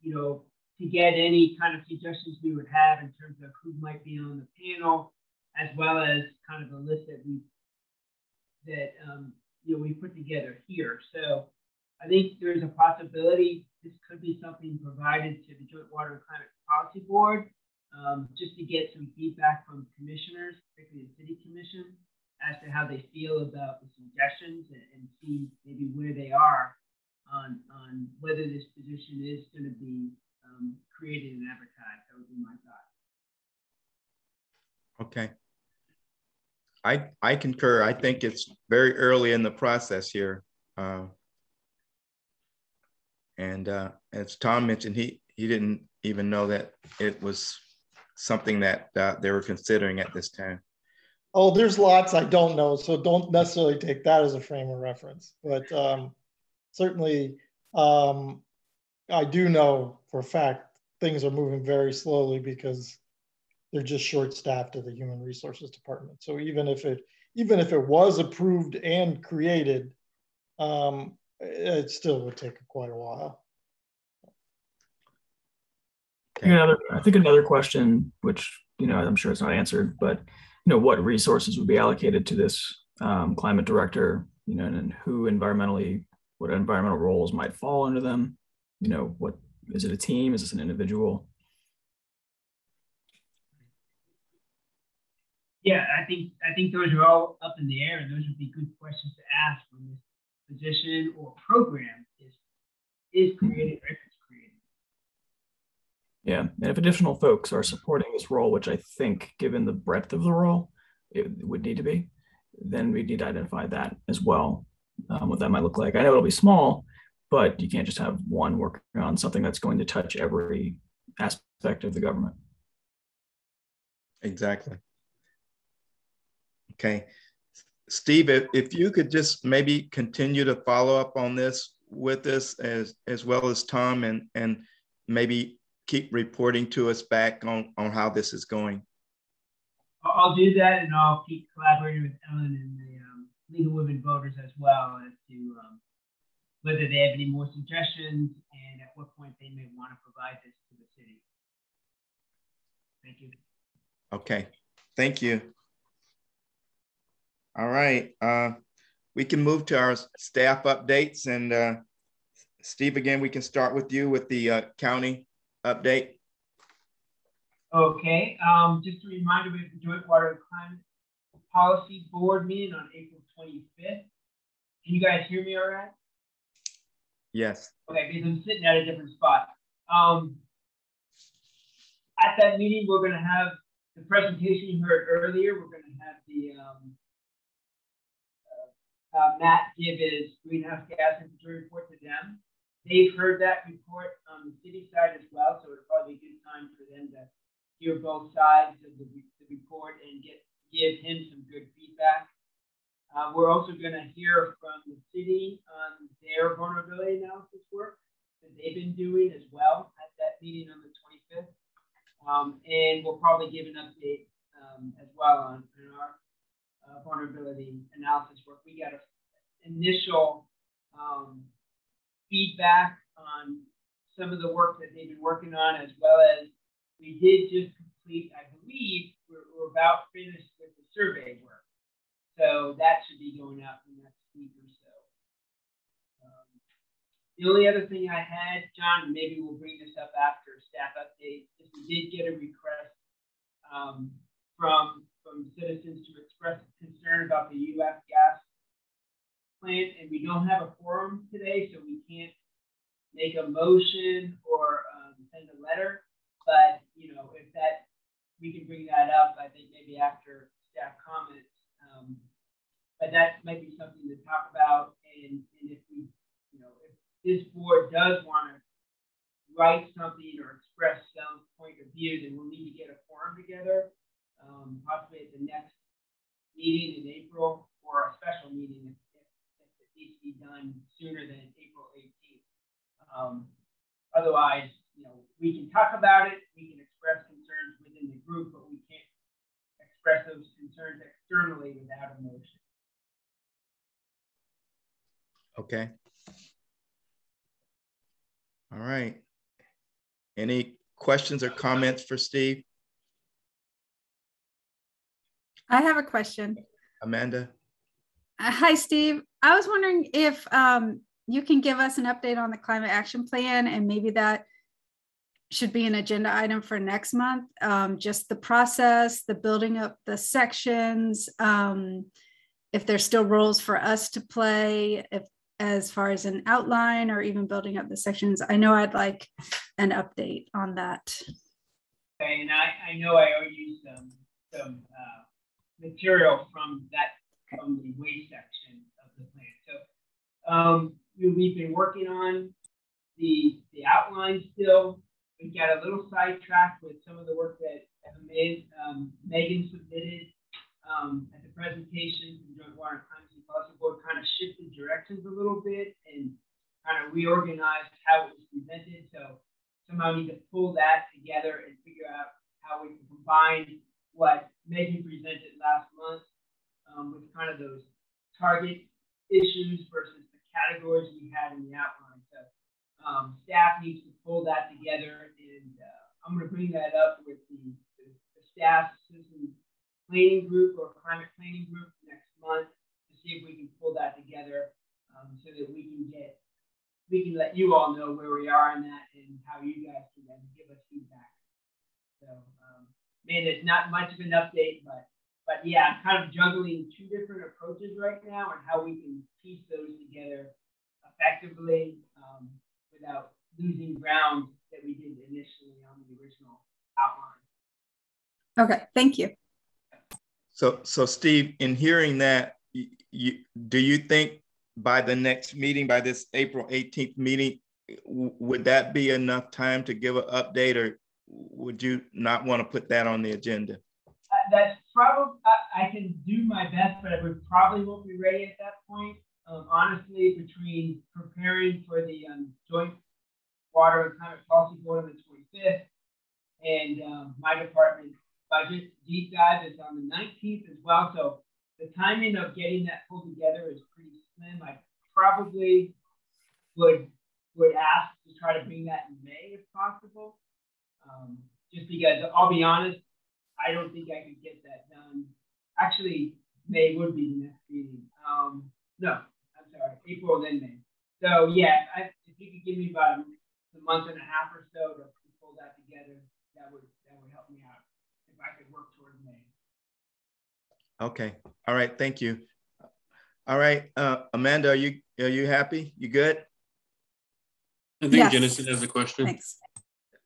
you know, to get any kind of suggestions we would have in terms of who might be on the panel, as well as kind of a list that we that um, you know we put together here. So I think there's a possibility this could be something provided to the Joint Water and Climate Policy Board, um, just to get some feedback from commissioners, particularly the City Commission, as to how they feel about the suggestions and, and see maybe where they are on, on whether this position is going to be um, created and advertised. That would be my thought. Okay. I, I concur. I think it's very early in the process here. Uh, and uh, as Tom mentioned, he, he didn't even know that it was something that uh, they were considering at this time. Oh, there's lots I don't know, so don't necessarily take that as a frame of reference. But um, certainly, um, I do know for a fact things are moving very slowly because they're just short-staffed at the Human Resources Department. So even if it even if it was approved and created, um, it still would take quite a while. Okay. Another, I think another question, which you know I'm sure it's not answered, but you know what resources would be allocated to this um, climate director, you know, and who environmentally, what environmental roles might fall under them. You know, what is it a team? Is this an individual? Yeah, I think I think those are all up in the air, and those would be good questions to ask when this position or program is is created or if it's created. Yeah, and if additional folks are supporting this role, which I think, given the breadth of the role, it would need to be, then we need to identify that as well. Um, what that might look like. I know it'll be small, but you can't just have one working on something that's going to touch every aspect of the government. Exactly. Okay. Steve, if, if you could just maybe continue to follow up on this with us as, as well as Tom and, and maybe keep reporting to us back on, on how this is going. I'll do that, and I'll keep collaborating with Ellen and the um, League of Women Voters as well as to um, whether they have any more suggestions and at what point they may want to provide this to the city. Thank you. Okay, thank you. All right, uh, we can move to our staff updates and uh, Steve, again, we can start with you with the uh, county update. Okay, um, just a reminder, we have the Joint Water and Climate Policy Board meeting on April 25th. Can you guys hear me all right? Yes. Okay, because I'm sitting at a different spot. Um, at that meeting, we're going to have the presentation you heard earlier. We're going to have the um, uh, Matt give his greenhouse gas inventory report to them. They've heard that report on the city side as well, so it's probably be a good time for them to hear both sides of the, the report and get give him some good feedback. Uh, we're also going to hear from the city on their vulnerability analysis work that they've been doing as well at that meeting on the 25th. Um, and we'll probably give an update um, as well on, on our uh, vulnerability analysis work. We got initial um, feedback on some of the work that they've been working on, as well as we did just complete, I believe, we're, we're about finished with the survey work. So that should be going out in the next week or so. Um, the only other thing I had, John, maybe we'll bring this up after staff update, is we did get a request um, from, from citizens to express concern about the U.S. gas plant, and we don't have a forum today, so we can't make a motion or um, send a letter. But you know, if that we can bring that up, I think maybe after staff comments. Um, but that might be something to talk about. And, and if we, you know, if this board does want to write something or express some point of view, then we'll need to get a forum together, um, possibly at the next meeting in April or a special meeting if, if, if it needs to be done sooner than April 18th. Um, otherwise, you know, we can talk about it, we can express concerns within the group, but we can't express those concerns externally without a motion. Okay. All right. Any questions or comments for Steve? I have a question. Amanda? Uh, hi, Steve. I was wondering if um, you can give us an update on the climate action plan and maybe that should be an agenda item for next month. Um, just the process, the building up the sections, um, if there's still roles for us to play, if as far as an outline or even building up the sections. I know I'd like an update on that. Okay, and I, I know I owe you some some uh, material from that from the waste section of the plan. So um, we've been working on the the outline still we got a little sidetracked with some of the work that um, Megan submitted um, at the presentation from Joint Water and Climate Policy Board, kind of shifted directions a little bit and kind of reorganized how it was presented. So somehow we need to pull that together and figure out how we can combine what Megan presented last month um, with kind of those target issues versus the categories we had in the outline. So um, staff needs to pull that together, and uh, I'm going to bring that up with the, the, the staff system planning group or climate planning group next month to see if we can pull that together um, so that we can get we can let you all know where we are in that and how you guys can then give us feedback. So, man, it's not much of an update, but but yeah, I'm kind of juggling two different approaches right now and how we can piece those together effectively um, without losing ground that we did initially on the original outline. Okay, thank you. So, so Steve, in hearing that, you, you, do you think by the next meeting, by this April 18th meeting, would that be enough time to give an update or would you not want to put that on the agenda? Uh, that's probably, I, I, can do my best, but we probably won't be ready at that point um, honestly, between preparing for the um, Joint Water and Climate Policy Board on the 25th and um, my department budget deep dive is on the 19th as well. So the timing of getting that pulled together is pretty slim. I probably would would ask to try to bring that in May if possible. Um, just because I'll be honest, I don't think I could get that done. Actually, May would be the next meeting. Um, no, I'm sorry, April then May. So yeah, I, if you could give me about a, a month and a half or so to, to pull that together, that would that would help me out if I could work towards May. Okay. All right. Thank you. All right, uh, Amanda, are you are you happy? You good? I think yes. Jennison has a question. Thanks.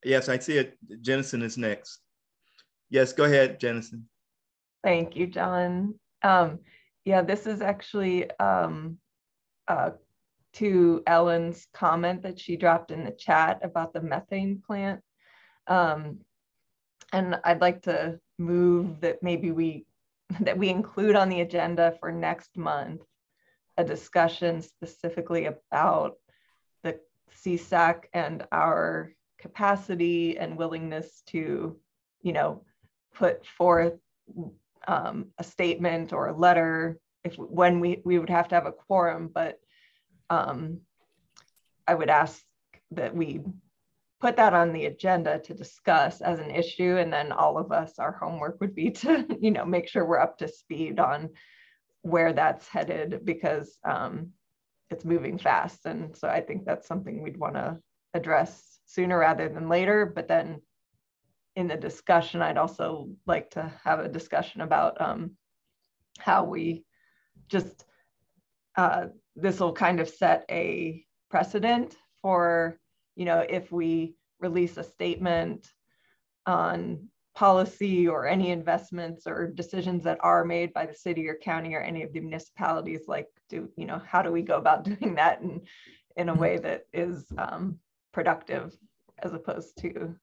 Yes, I see it. Jennison is next. Yes, go ahead, Jennison. Thank you, John. Um, yeah, this is actually um, uh, to Ellen's comment that she dropped in the chat about the methane plant. Um, and I'd like to move that maybe we that we include on the agenda for next month a discussion specifically about the CCAC and our capacity and willingness to, you know, put forth um, a statement or a letter if when we, we would have to have a quorum, but um, I would ask that we put that on the agenda to discuss as an issue and then all of us our homework would be to you know make sure we're up to speed on where that's headed because um, it's moving fast. And so i think that's something we'd want to address sooner rather than later but then in the discussion i'd also like to have a discussion about um, how we just uh, this will kind of set a precedent for you know, if we release a statement on policy or any investments or decisions that are made by the city or county or any of the municipalities, like do, you know, how do we go about doing that in, in a mm-hmm. way that is um, productive as opposed to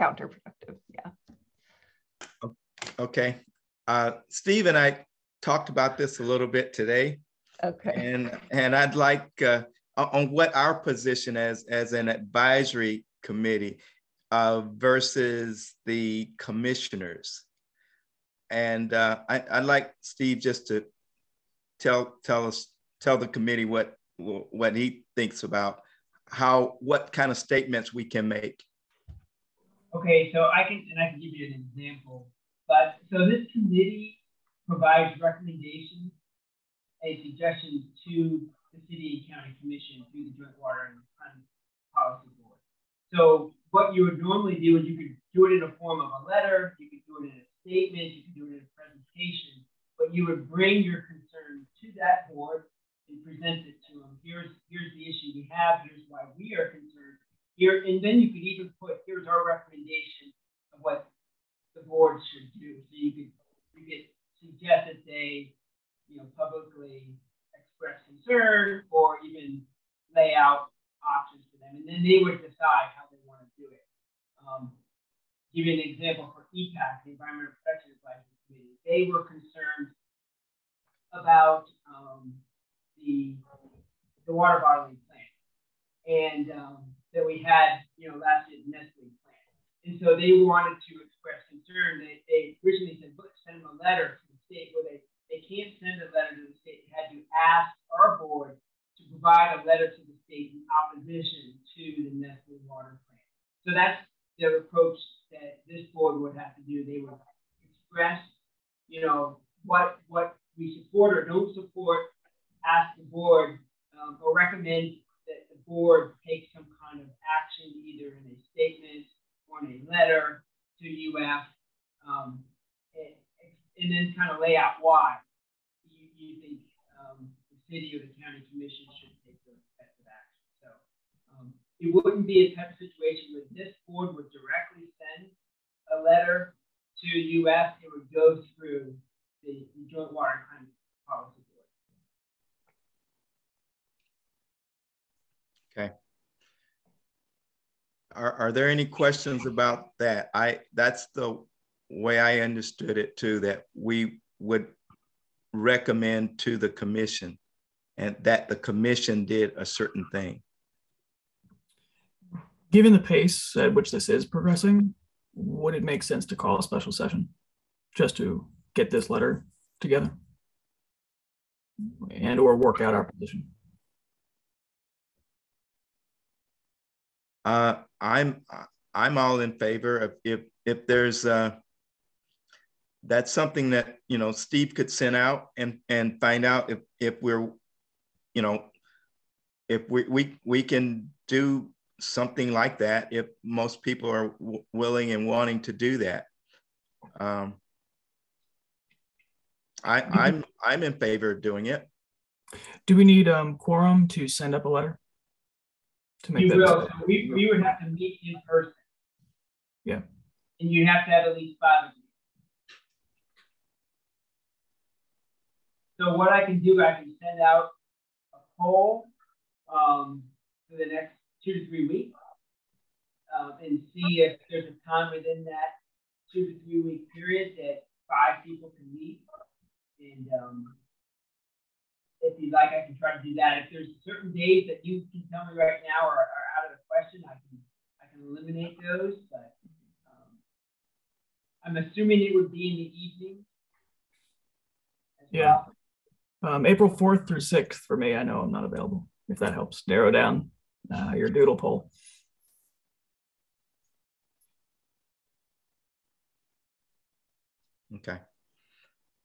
counterproductive? Yeah. Okay. Uh, Steve and I talked about this a little bit today. Okay. And, and I'd like uh, on what our position as as an advisory committee uh, versus the commissioners. And uh, I, would like Steve just to tell tell us tell the committee what what he thinks about how what kind of statements we can make. Okay, so I can and I can give you an example. But so this committee provides recommendations and suggestions to the City and County Commission through the Joint Water and Policy Board. So what you would normally do is you could do it in the form of a letter, you could do it in a statement, you could do it in a presentation, but you would bring your concerns to that board and present it to them. Here's here's the issue we have. Here's why we are concerned. Here, and then you could even put here's our recommendation of what the board should do. So you could you could suggest that they, you know, publicly express concern or even lay out options for them. And then they would decide how they want to do it. Um, give you an example for EPAC, the Environmental Protection Advisory Committee. They were concerned about um, the, the water bottling plant and um, that we had, you know, last year's Nestle plant. And so they wanted to express concern. They, they originally said, send them a letter to the state where they they can't send a letter to the state. They had to ask our board to provide a letter to the state in opposition to the Nestle water plant. So that's the approach that this board would have to do. They would express, you know, what what we support or don't support, ask the board um, or recommend that the board take some kind of action, either in a statement or in a letter to UF. Um, and then kind of lay out why you, you think um, the city or the county commission should take those types of action. So um, it wouldn't be a type of situation where this board would directly send a letter to UF. It would go through the, the Joint Water and Policy Board. Okay. Are, are there any questions about that? I that's the way I understood it too, that we would recommend to the commission and that the commission did a certain thing. Given the pace at which this is progressing, would it make sense to call a special session just to get this letter together and or work out our position? Uh, I'm I'm all in favor of if if there's uh, that's something that you know Steve could send out and and find out if if we're you know if we we we can do something like that if most people are willing and wanting to do that. Um, I I'm I'm in favor of doing it. Do we need um quorum to send up a letter? To make you that will. So we, we would have to meet in person. Yeah. And you have to have at least five of you. So what I can do, I can send out a poll um, for the next two to three weeks um, and see if there's a time within that two to three week period that five people can meet. And um, if you'd like, I can try to do that. If there's certain days that you can tell me right now are, are out of the question, I can I can eliminate those. But um, I'm assuming it would be in the evening. Yeah. Well. Um, April 4th through 6th for me, I know I'm not available, if that helps narrow down uh, your doodle poll. Okay.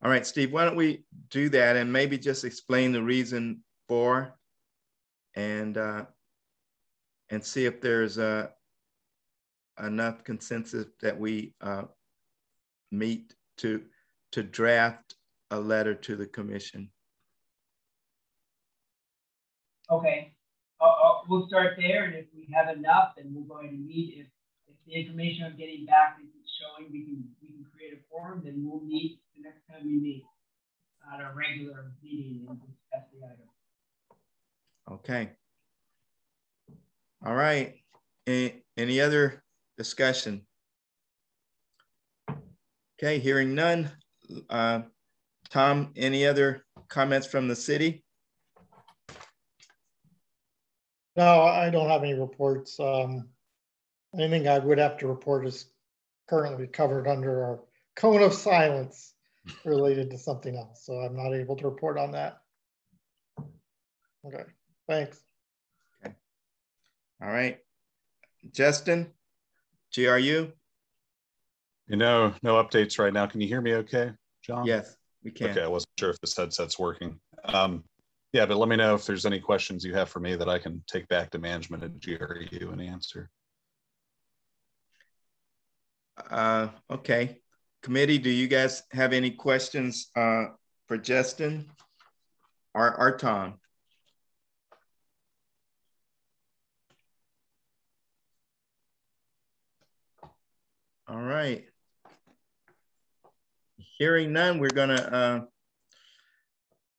All right, Steve, why don't we do that and maybe just explain the reason for and uh, and see if there's uh, enough consensus that we uh, meet to to draft a letter to the commission. Okay, we'll start there, and if we have enough, then we're going to meet. If, if the information I'm getting back is showing we can we can create a quorum, then we'll meet the next time we meet at a regular meeting and discuss the item. Okay. All right. Any, any other discussion? Okay, hearing none. Uh, Tom, any other comments from the city? No, I don't have any reports. Um, anything I would have to report is currently covered under our cone of silence related to something else. So I'm not able to report on that. Okay, thanks. Okay. All right. Justin, GRU? You know, no updates right now. Can you hear me okay, John? Yes, we can. Okay, I wasn't sure if this headset's working. Um, yeah, but let me know if there's any questions you have for me that I can take back to management at GRU and answer. Uh, okay. Committee, do you guys have any questions uh, for Justin or, or Tom? All right. Hearing none, we're gonna uh,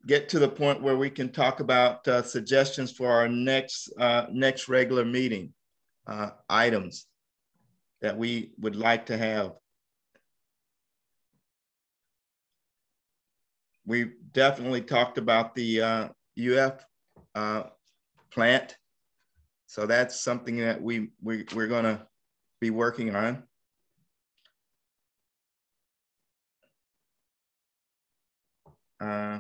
get to the point where we can talk about uh, suggestions for our next uh, next regular meeting uh, items that we would like to have. We definitely talked about the uh, UF uh, plant. So that's something that we, we, we're gonna be working on. Uh,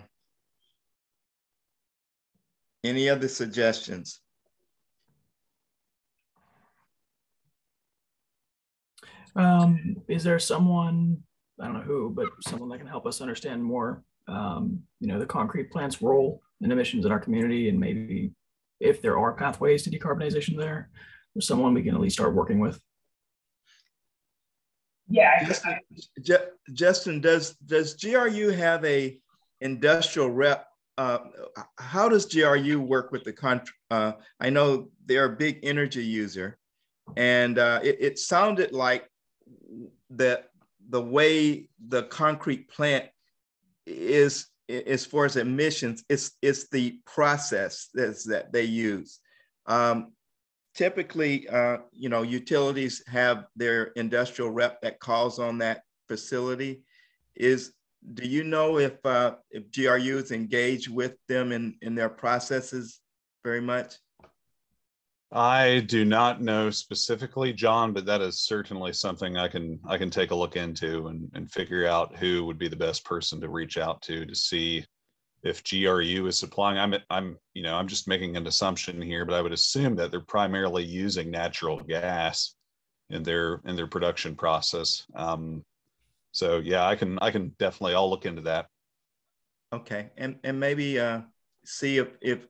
any other suggestions? Um, is there someone, I don't know who, but someone that can help us understand more, um, you know, the concrete plant's role in emissions in our community and maybe if there are pathways to decarbonization there, or someone we can at least start working with? Yeah. Justin, Justin does, does GRU have a industrial rep uh, how does GRU work with the country? Uh, I know they're a big energy user, and uh, it, it, sounded like the the way the concrete plant is as far as emissions, it's it's the process that's, that they use. Um, typically, uh, you know, utilities have their industrial rep that calls on that facility. Is do you know if uh, if GRU is engaged with them in in their processes very much? I do not know specifically, John, but that is certainly something I can I can take a look into and, and figure out who would be the best person to reach out to to see if GRU is supplying. I'm I'm you know I'm just making an assumption here, but I would assume that they're primarily using natural gas in their in their production process. Um, so yeah, I can I can definitely I'll look into that. Okay, and and maybe uh, see if if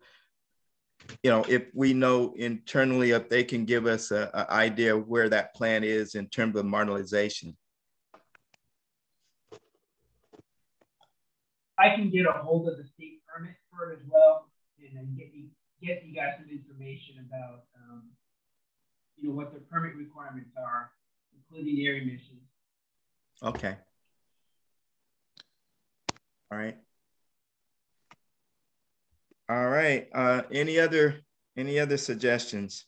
you know, if we know internally if they can give us an idea of where that plan is in terms of marginalization. I can get a hold of the state permit for it as well, and then get you get you guys some information about um, you know what the permit requirements are, including air emissions. Okay. All right. All right. Uh, any other any other suggestions?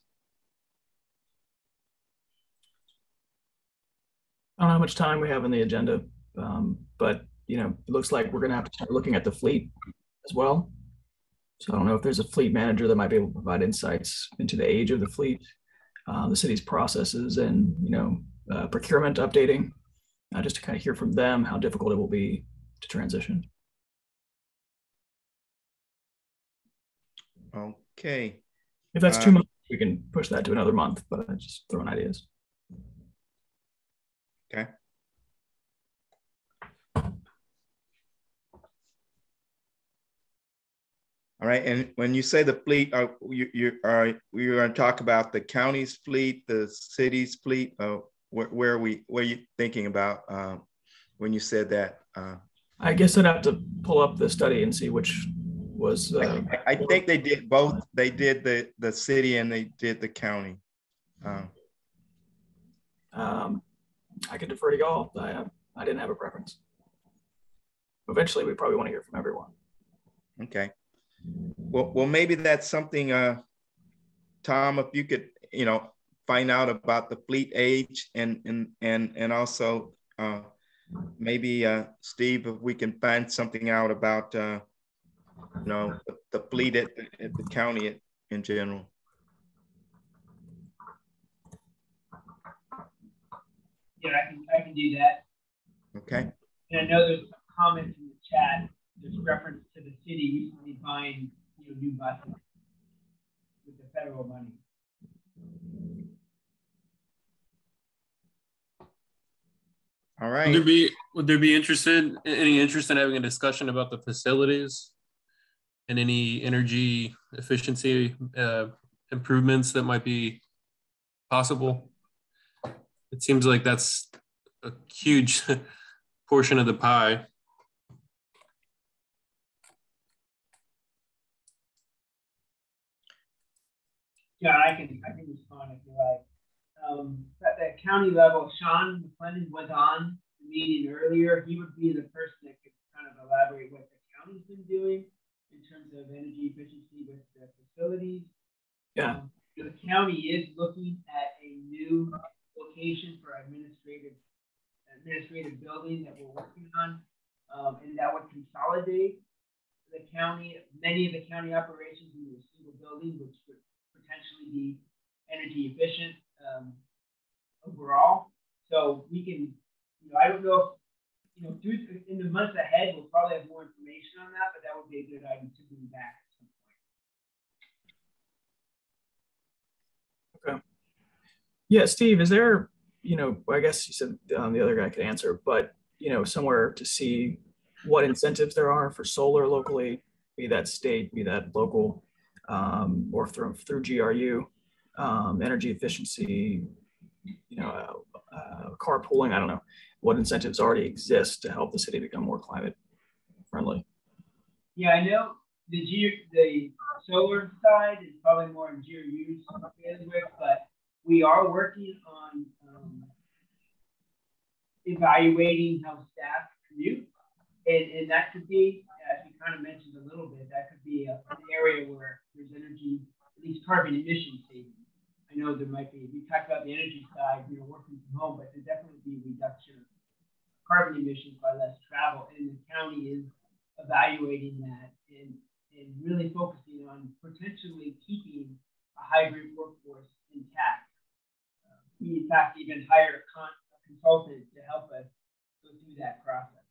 I don't know how much time we have in the agenda, um, but you know, it looks like we're going to have to start looking at the fleet as well. So I don't know if there's a fleet manager that might be able to provide insights into the age of the fleet, uh, the city's processes, and you know, uh, procurement updating, uh, just to kind of hear from them how difficult it will be to transition. Okay. If that's two uh, months, we can push that to another month, but I'm just throwing ideas. Okay. All right, and when you say the fleet, are you, you are we going to talk about the county's fleet, the city's fleet? Uh, where, where are we? What are you thinking about uh, when you said that? Uh, I guess I'd have to pull up the study and see which was. Uh, I, I, think they did both. They did the the city and they did the county. Um, um, I could defer to y'all. I I didn't have a preference. Eventually, we probably want to hear from everyone. Okay. Well, well, maybe that's something, uh, Tom. If you could, you know, find out about the fleet age and and and and also uh, maybe uh, Steve, if we can find something out about uh, you know, the, the fleet at, at the county in general. Yeah, I can, I can do that. Okay. And I know there's comments in the chat. There's reference to the city recently buying, you know, new buses with the federal money. All right. Would there be would there be interested any interest in having a discussion about the facilities and any energy efficiency uh, improvements that might be possible. It seems like that's a huge portion of the pie. Yeah, I can I can respond if you like. Um, at the county level, Sean McClendon was on the meeting earlier. He would be the person that could kind of elaborate what the county's been doing in terms of energy efficiency with the facilities. Yeah. Um, the county is looking at a new location for administrative administrative building that we're working on, um, and that would consolidate the county, many of the county operations into a single building, which would potentially be energy efficient um, overall. So we can, you know, I don't know if you know, through in the months ahead, we'll probably have more information on that, but that would be a good item to bring back at some point. Okay. Yeah, Steve, is there, you know, I guess you said um, the other guy could answer, but you know, somewhere to see what incentives there are for solar locally, be that state, be that local, um, or through through GRU, um, energy efficiency, you know, uh, carpooling. I don't know what incentives already exist to help the city become more climate friendly? Yeah, I know the G, the solar side is probably more in GRU's bandwidth, but we are working on um, evaluating how staff commute, and, and that could be, as we kind of mentioned a little bit, that could be a, an area where there's energy, at least carbon emission savings. I know there might be, we talked about the energy side, you know, working from home, but there definitely be reduction of carbon emissions by less travel. And the county is evaluating that and, and really focusing on potentially keeping a hybrid workforce intact. Uh, we, in fact, even hired a, con a consultant to help us go through that process.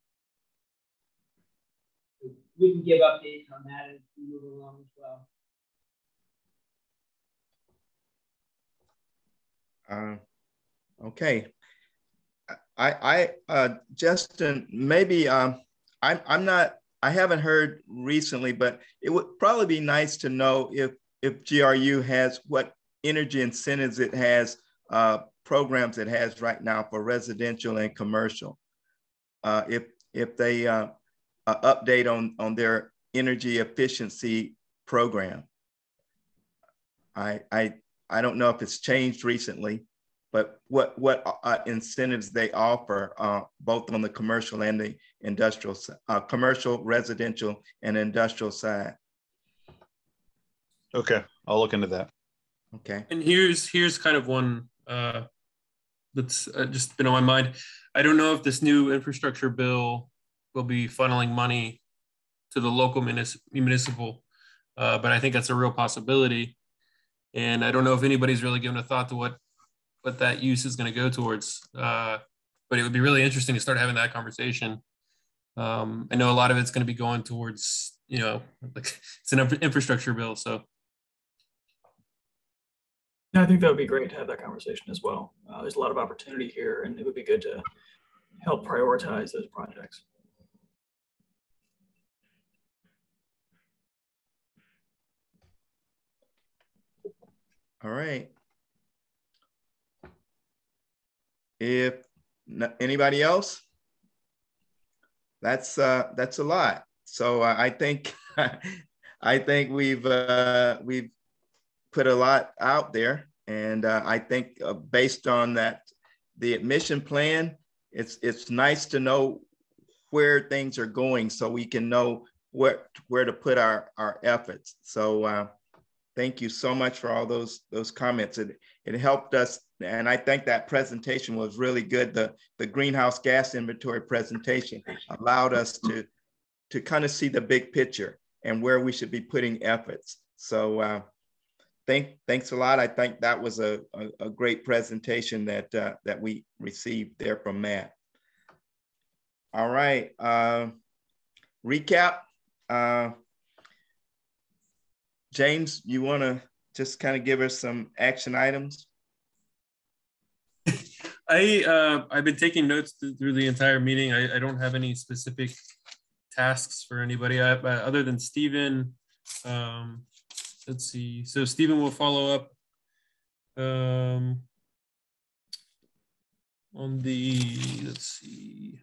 So we can give updates on that as we move along as well. Uh, okay. I, I, uh, Justin, maybe um, I'm, I'm not, I haven't heard recently, but it would probably be nice to know if, if GRU has what energy incentives it has, uh, programs it has right now for residential and commercial. Uh, if, if they uh, uh, update on, on their energy efficiency program. I, I, I don't know if it's changed recently, but what what uh, incentives they offer uh, both on the commercial and the industrial, uh, commercial, residential, and industrial side. Okay, I'll look into that. Okay. And here's here's kind of one uh, that's uh, just been on my mind. I don't know if this new infrastructure bill will be funneling money to the local municipal, uh, but I think that's a real possibility. And I don't know if anybody's really given a thought to what what that use is going to go towards. Uh, but it would be really interesting to start having that conversation. Um, I know a lot of it's going to be going towards, you know, like it's an infrastructure bill. So. Yeah, I think that would be great to have that conversation as well. Uh, there's a lot of opportunity here, and it would be good to help prioritize those projects. All right. If anybody else, that's uh, that's a lot. So uh, I think I think we've uh, we've put a lot out there, and uh, I think uh, based on that, the admission plan, it's it's nice to know where things are going, so we can know where where to put our our efforts. So uh, thank you so much for all those those comments. It it helped us and I think that presentation was really good. The, the greenhouse gas inventory presentation allowed us to, to kind of see the big picture and where we should be putting efforts. So uh, thank, thanks a lot. I think that was a, a, a great presentation that, uh, that we received there from Matt. All right, uh, recap. James, you wanna just kind of give us some action items? I uh, I've been taking notes through the entire meeting. I, I don't have any specific tasks for anybody I, uh, other than Stephen. Um, let's see. So Stephen will follow up um, on the. Let's see.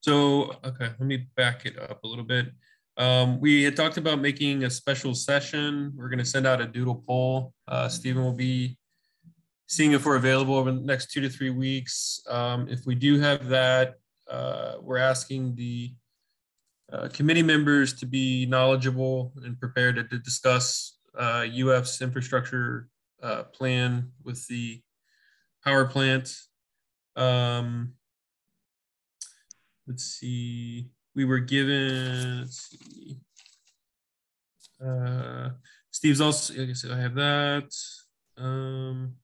So okay, let me back it up a little bit. Um, we had talked about making a special session. We're going to send out a doodle poll. Uh, Stephen will be seeing if we're available over the next two to three weeks. Um, if we do have that, uh, we're asking the uh, committee members to be knowledgeable and prepared to, to discuss uh, UF's infrastructure uh, plan with the power plant. Um, let's see, we were given, let's see, uh, Steve's also, like I I have that. Um,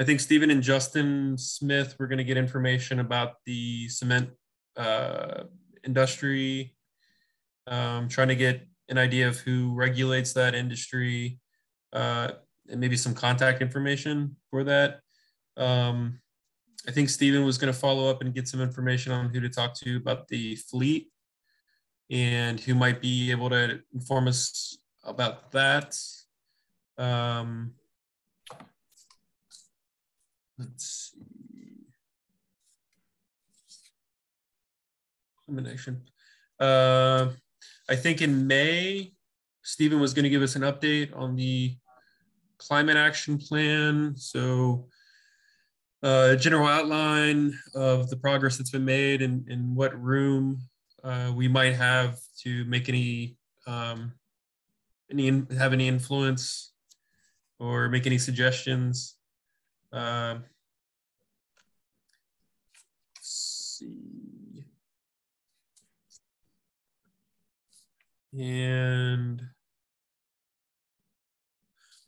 I think Stephen and Justin Smith were going to get information about the cement uh, industry, um, trying to get an idea of who regulates that industry, uh, and maybe some contact information for that. Um, I think Stephen was going to follow up and get some information on who to talk to about the fleet and who might be able to inform us about that. Um, let's see. Elimination. Uh, I think in May, Stephen was going to give us an update on the climate action plan. So, uh, general outline of the progress that's been made and, and what room uh, we might have to make any um, any have any influence or make any suggestions uh, see. And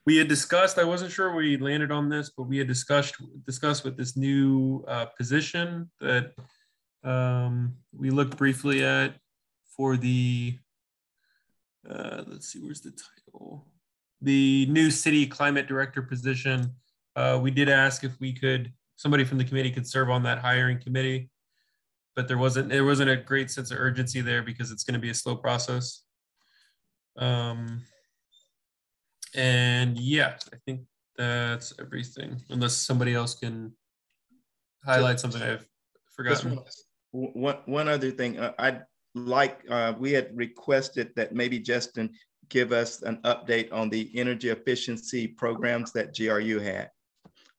we had discussed, I wasn't sure we landed on this, but we had discussed discussed with this new uh, position that um, we looked briefly at for the, uh, let's see, where's the title? The new city climate director position. Uh, we did ask if we could, somebody from the committee could serve on that hiring committee, but there wasn't, there wasn't a great sense of urgency there because it's going to be a slow process. Um, and yeah, I think that's everything, unless somebody else can highlight something I've forgotten. One, one other thing, uh, I'd like, uh, we had requested that maybe Justin give us an update on the energy efficiency programs that GRU had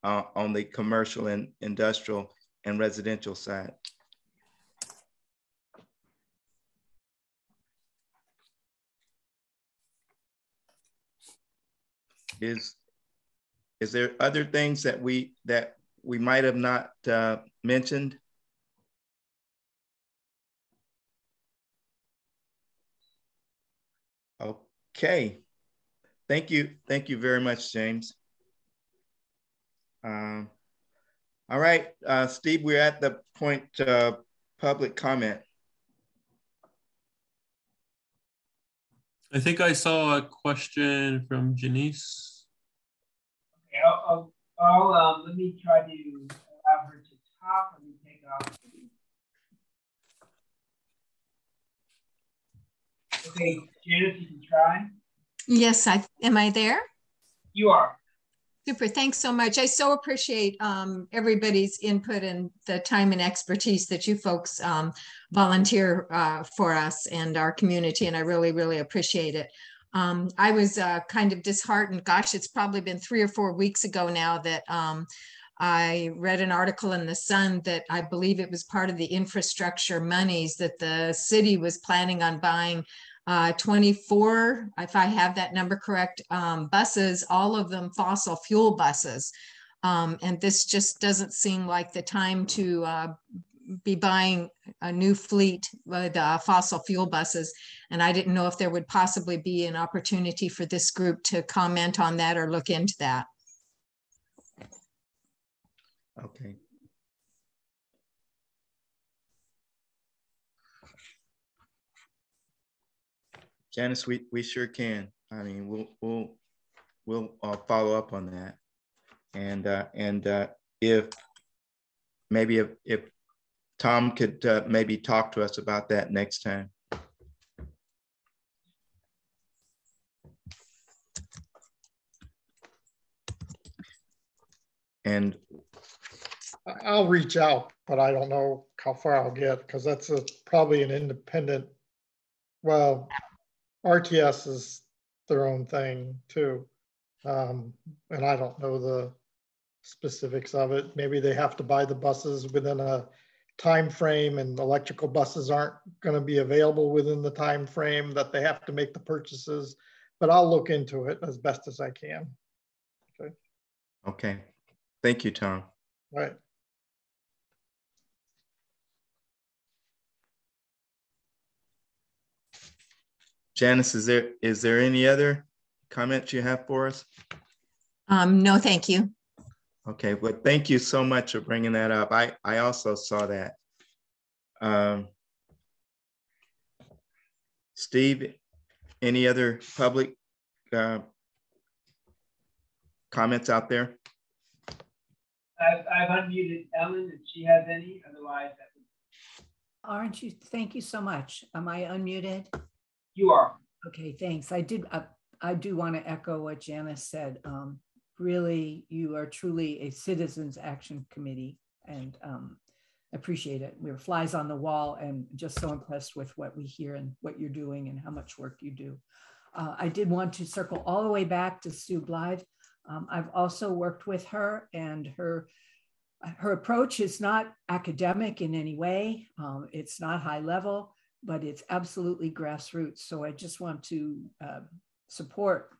uh, on the commercial and industrial and residential side. Is is there other things that we that we might have not uh, mentioned? Okay. Thank you. Thank you very much, James. Um, all right, uh, Steve, we're at the point uh, public comment. I think I saw a question from Janice. Okay, I'll, I'll, I'll um, let me try to have her to top. Let me take off. Okay, Janice, you can try. Yes, I am I there? You are. Super. Thanks so much. I so appreciate um, everybody's input and the time and expertise that you folks um, volunteer uh, for us and our community. And I really, really appreciate it. Um, I was uh, kind of disheartened. Gosh, it's probably been three or four weeks ago now that um, I read an article in the Sun that I believe it was part of the infrastructure monies that the city was planning on buying uh, 24, if I have that number correct, um, buses, all of them fossil fuel buses. Um, and this just doesn't seem like the time to uh, be buying a new fleet with uh, fossil fuel buses. And I didn't know if there would possibly be an opportunity for this group to comment on that or look into that. Okay. Janice, we, we sure can. I mean, we'll we'll we'll uh, follow up on that, and uh, and uh, if maybe if, if Tom could uh, maybe talk to us about that next time. And I'll reach out, but I don't know how far I'll get because that's a, probably an independent. Well, RTS is their own thing too. Um, and I don't know the specifics of it. Maybe they have to buy the buses within a time frame and electrical buses aren't going to be available within the time frame that they have to make the purchases. But I'll look into it as best as I can. Okay. Okay. Thank you, Tom. All right. Janice, is there is there any other comments you have for us? Um, no, thank you. Okay, well, thank you so much for bringing that up. I, I also saw that. Um, Steve, any other public uh, comments out there? I've, I've unmuted Ellen if she has any, otherwise. Aren't you? Thank you so much. Am I unmuted? You are. Okay, thanks. I did. Uh, I do want to echo what Janice said. Um, really, you are truly a citizens action committee, and um, appreciate it. We're flies on the wall, and just so impressed with what we hear and what you're doing and how much work you do. Uh, I did want to circle all the way back to Sue Blythe. Um, I've also worked with her, and her her approach is not academic in any way. Um, it's not high level but it's absolutely grassroots. So I just want to uh, support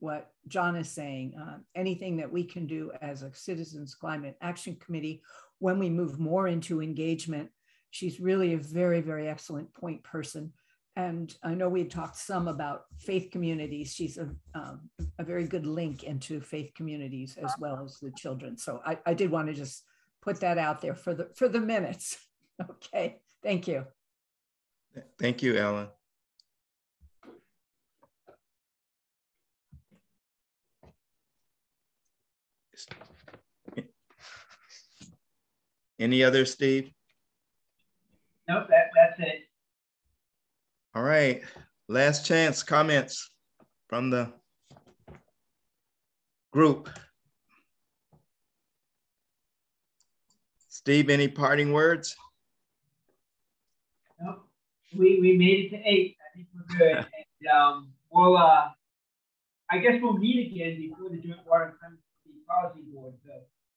what John is saying. Uh, anything that we can do as a Citizens Climate Action Committee when we move more into engagement. She's really a very, very excellent point person. and I know we talked some about faith communities. She's a, um, a very good link into faith communities as well as the children. So I, I did want to just put that out there for the for the minutes. Okay, thank you. Thank you, Ellen. Any other, Steve? Nope, that, that's it. All right, last chance, comments from the group. Steve, any parting words? Nope. We, we made it to eight. I think we're good. and um, we'll, uh, I guess we'll meet again before the Joint Water and Climate Policy Board. So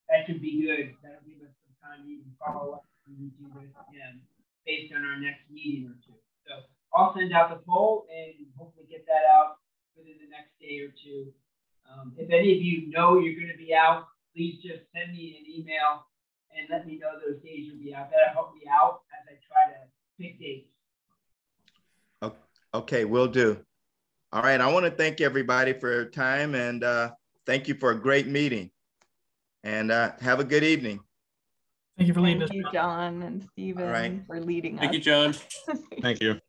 that should be good. That'll give us time to even follow up and do this again based on our next meeting or two. So I'll send out the poll and hopefully get that out within the next day or two. Um, if any of you know you're going to be out, please just send me an email and let me know those days you'll be out. That'll help me out as I try to pick dates. Okay, we will do. All right, I want to thank everybody for your time and uh, thank you for a great meeting. And uh, have a good evening. Thank you for leading Thank us. you, John and Stephen, right. for leading Thank us. you, John. Thank you.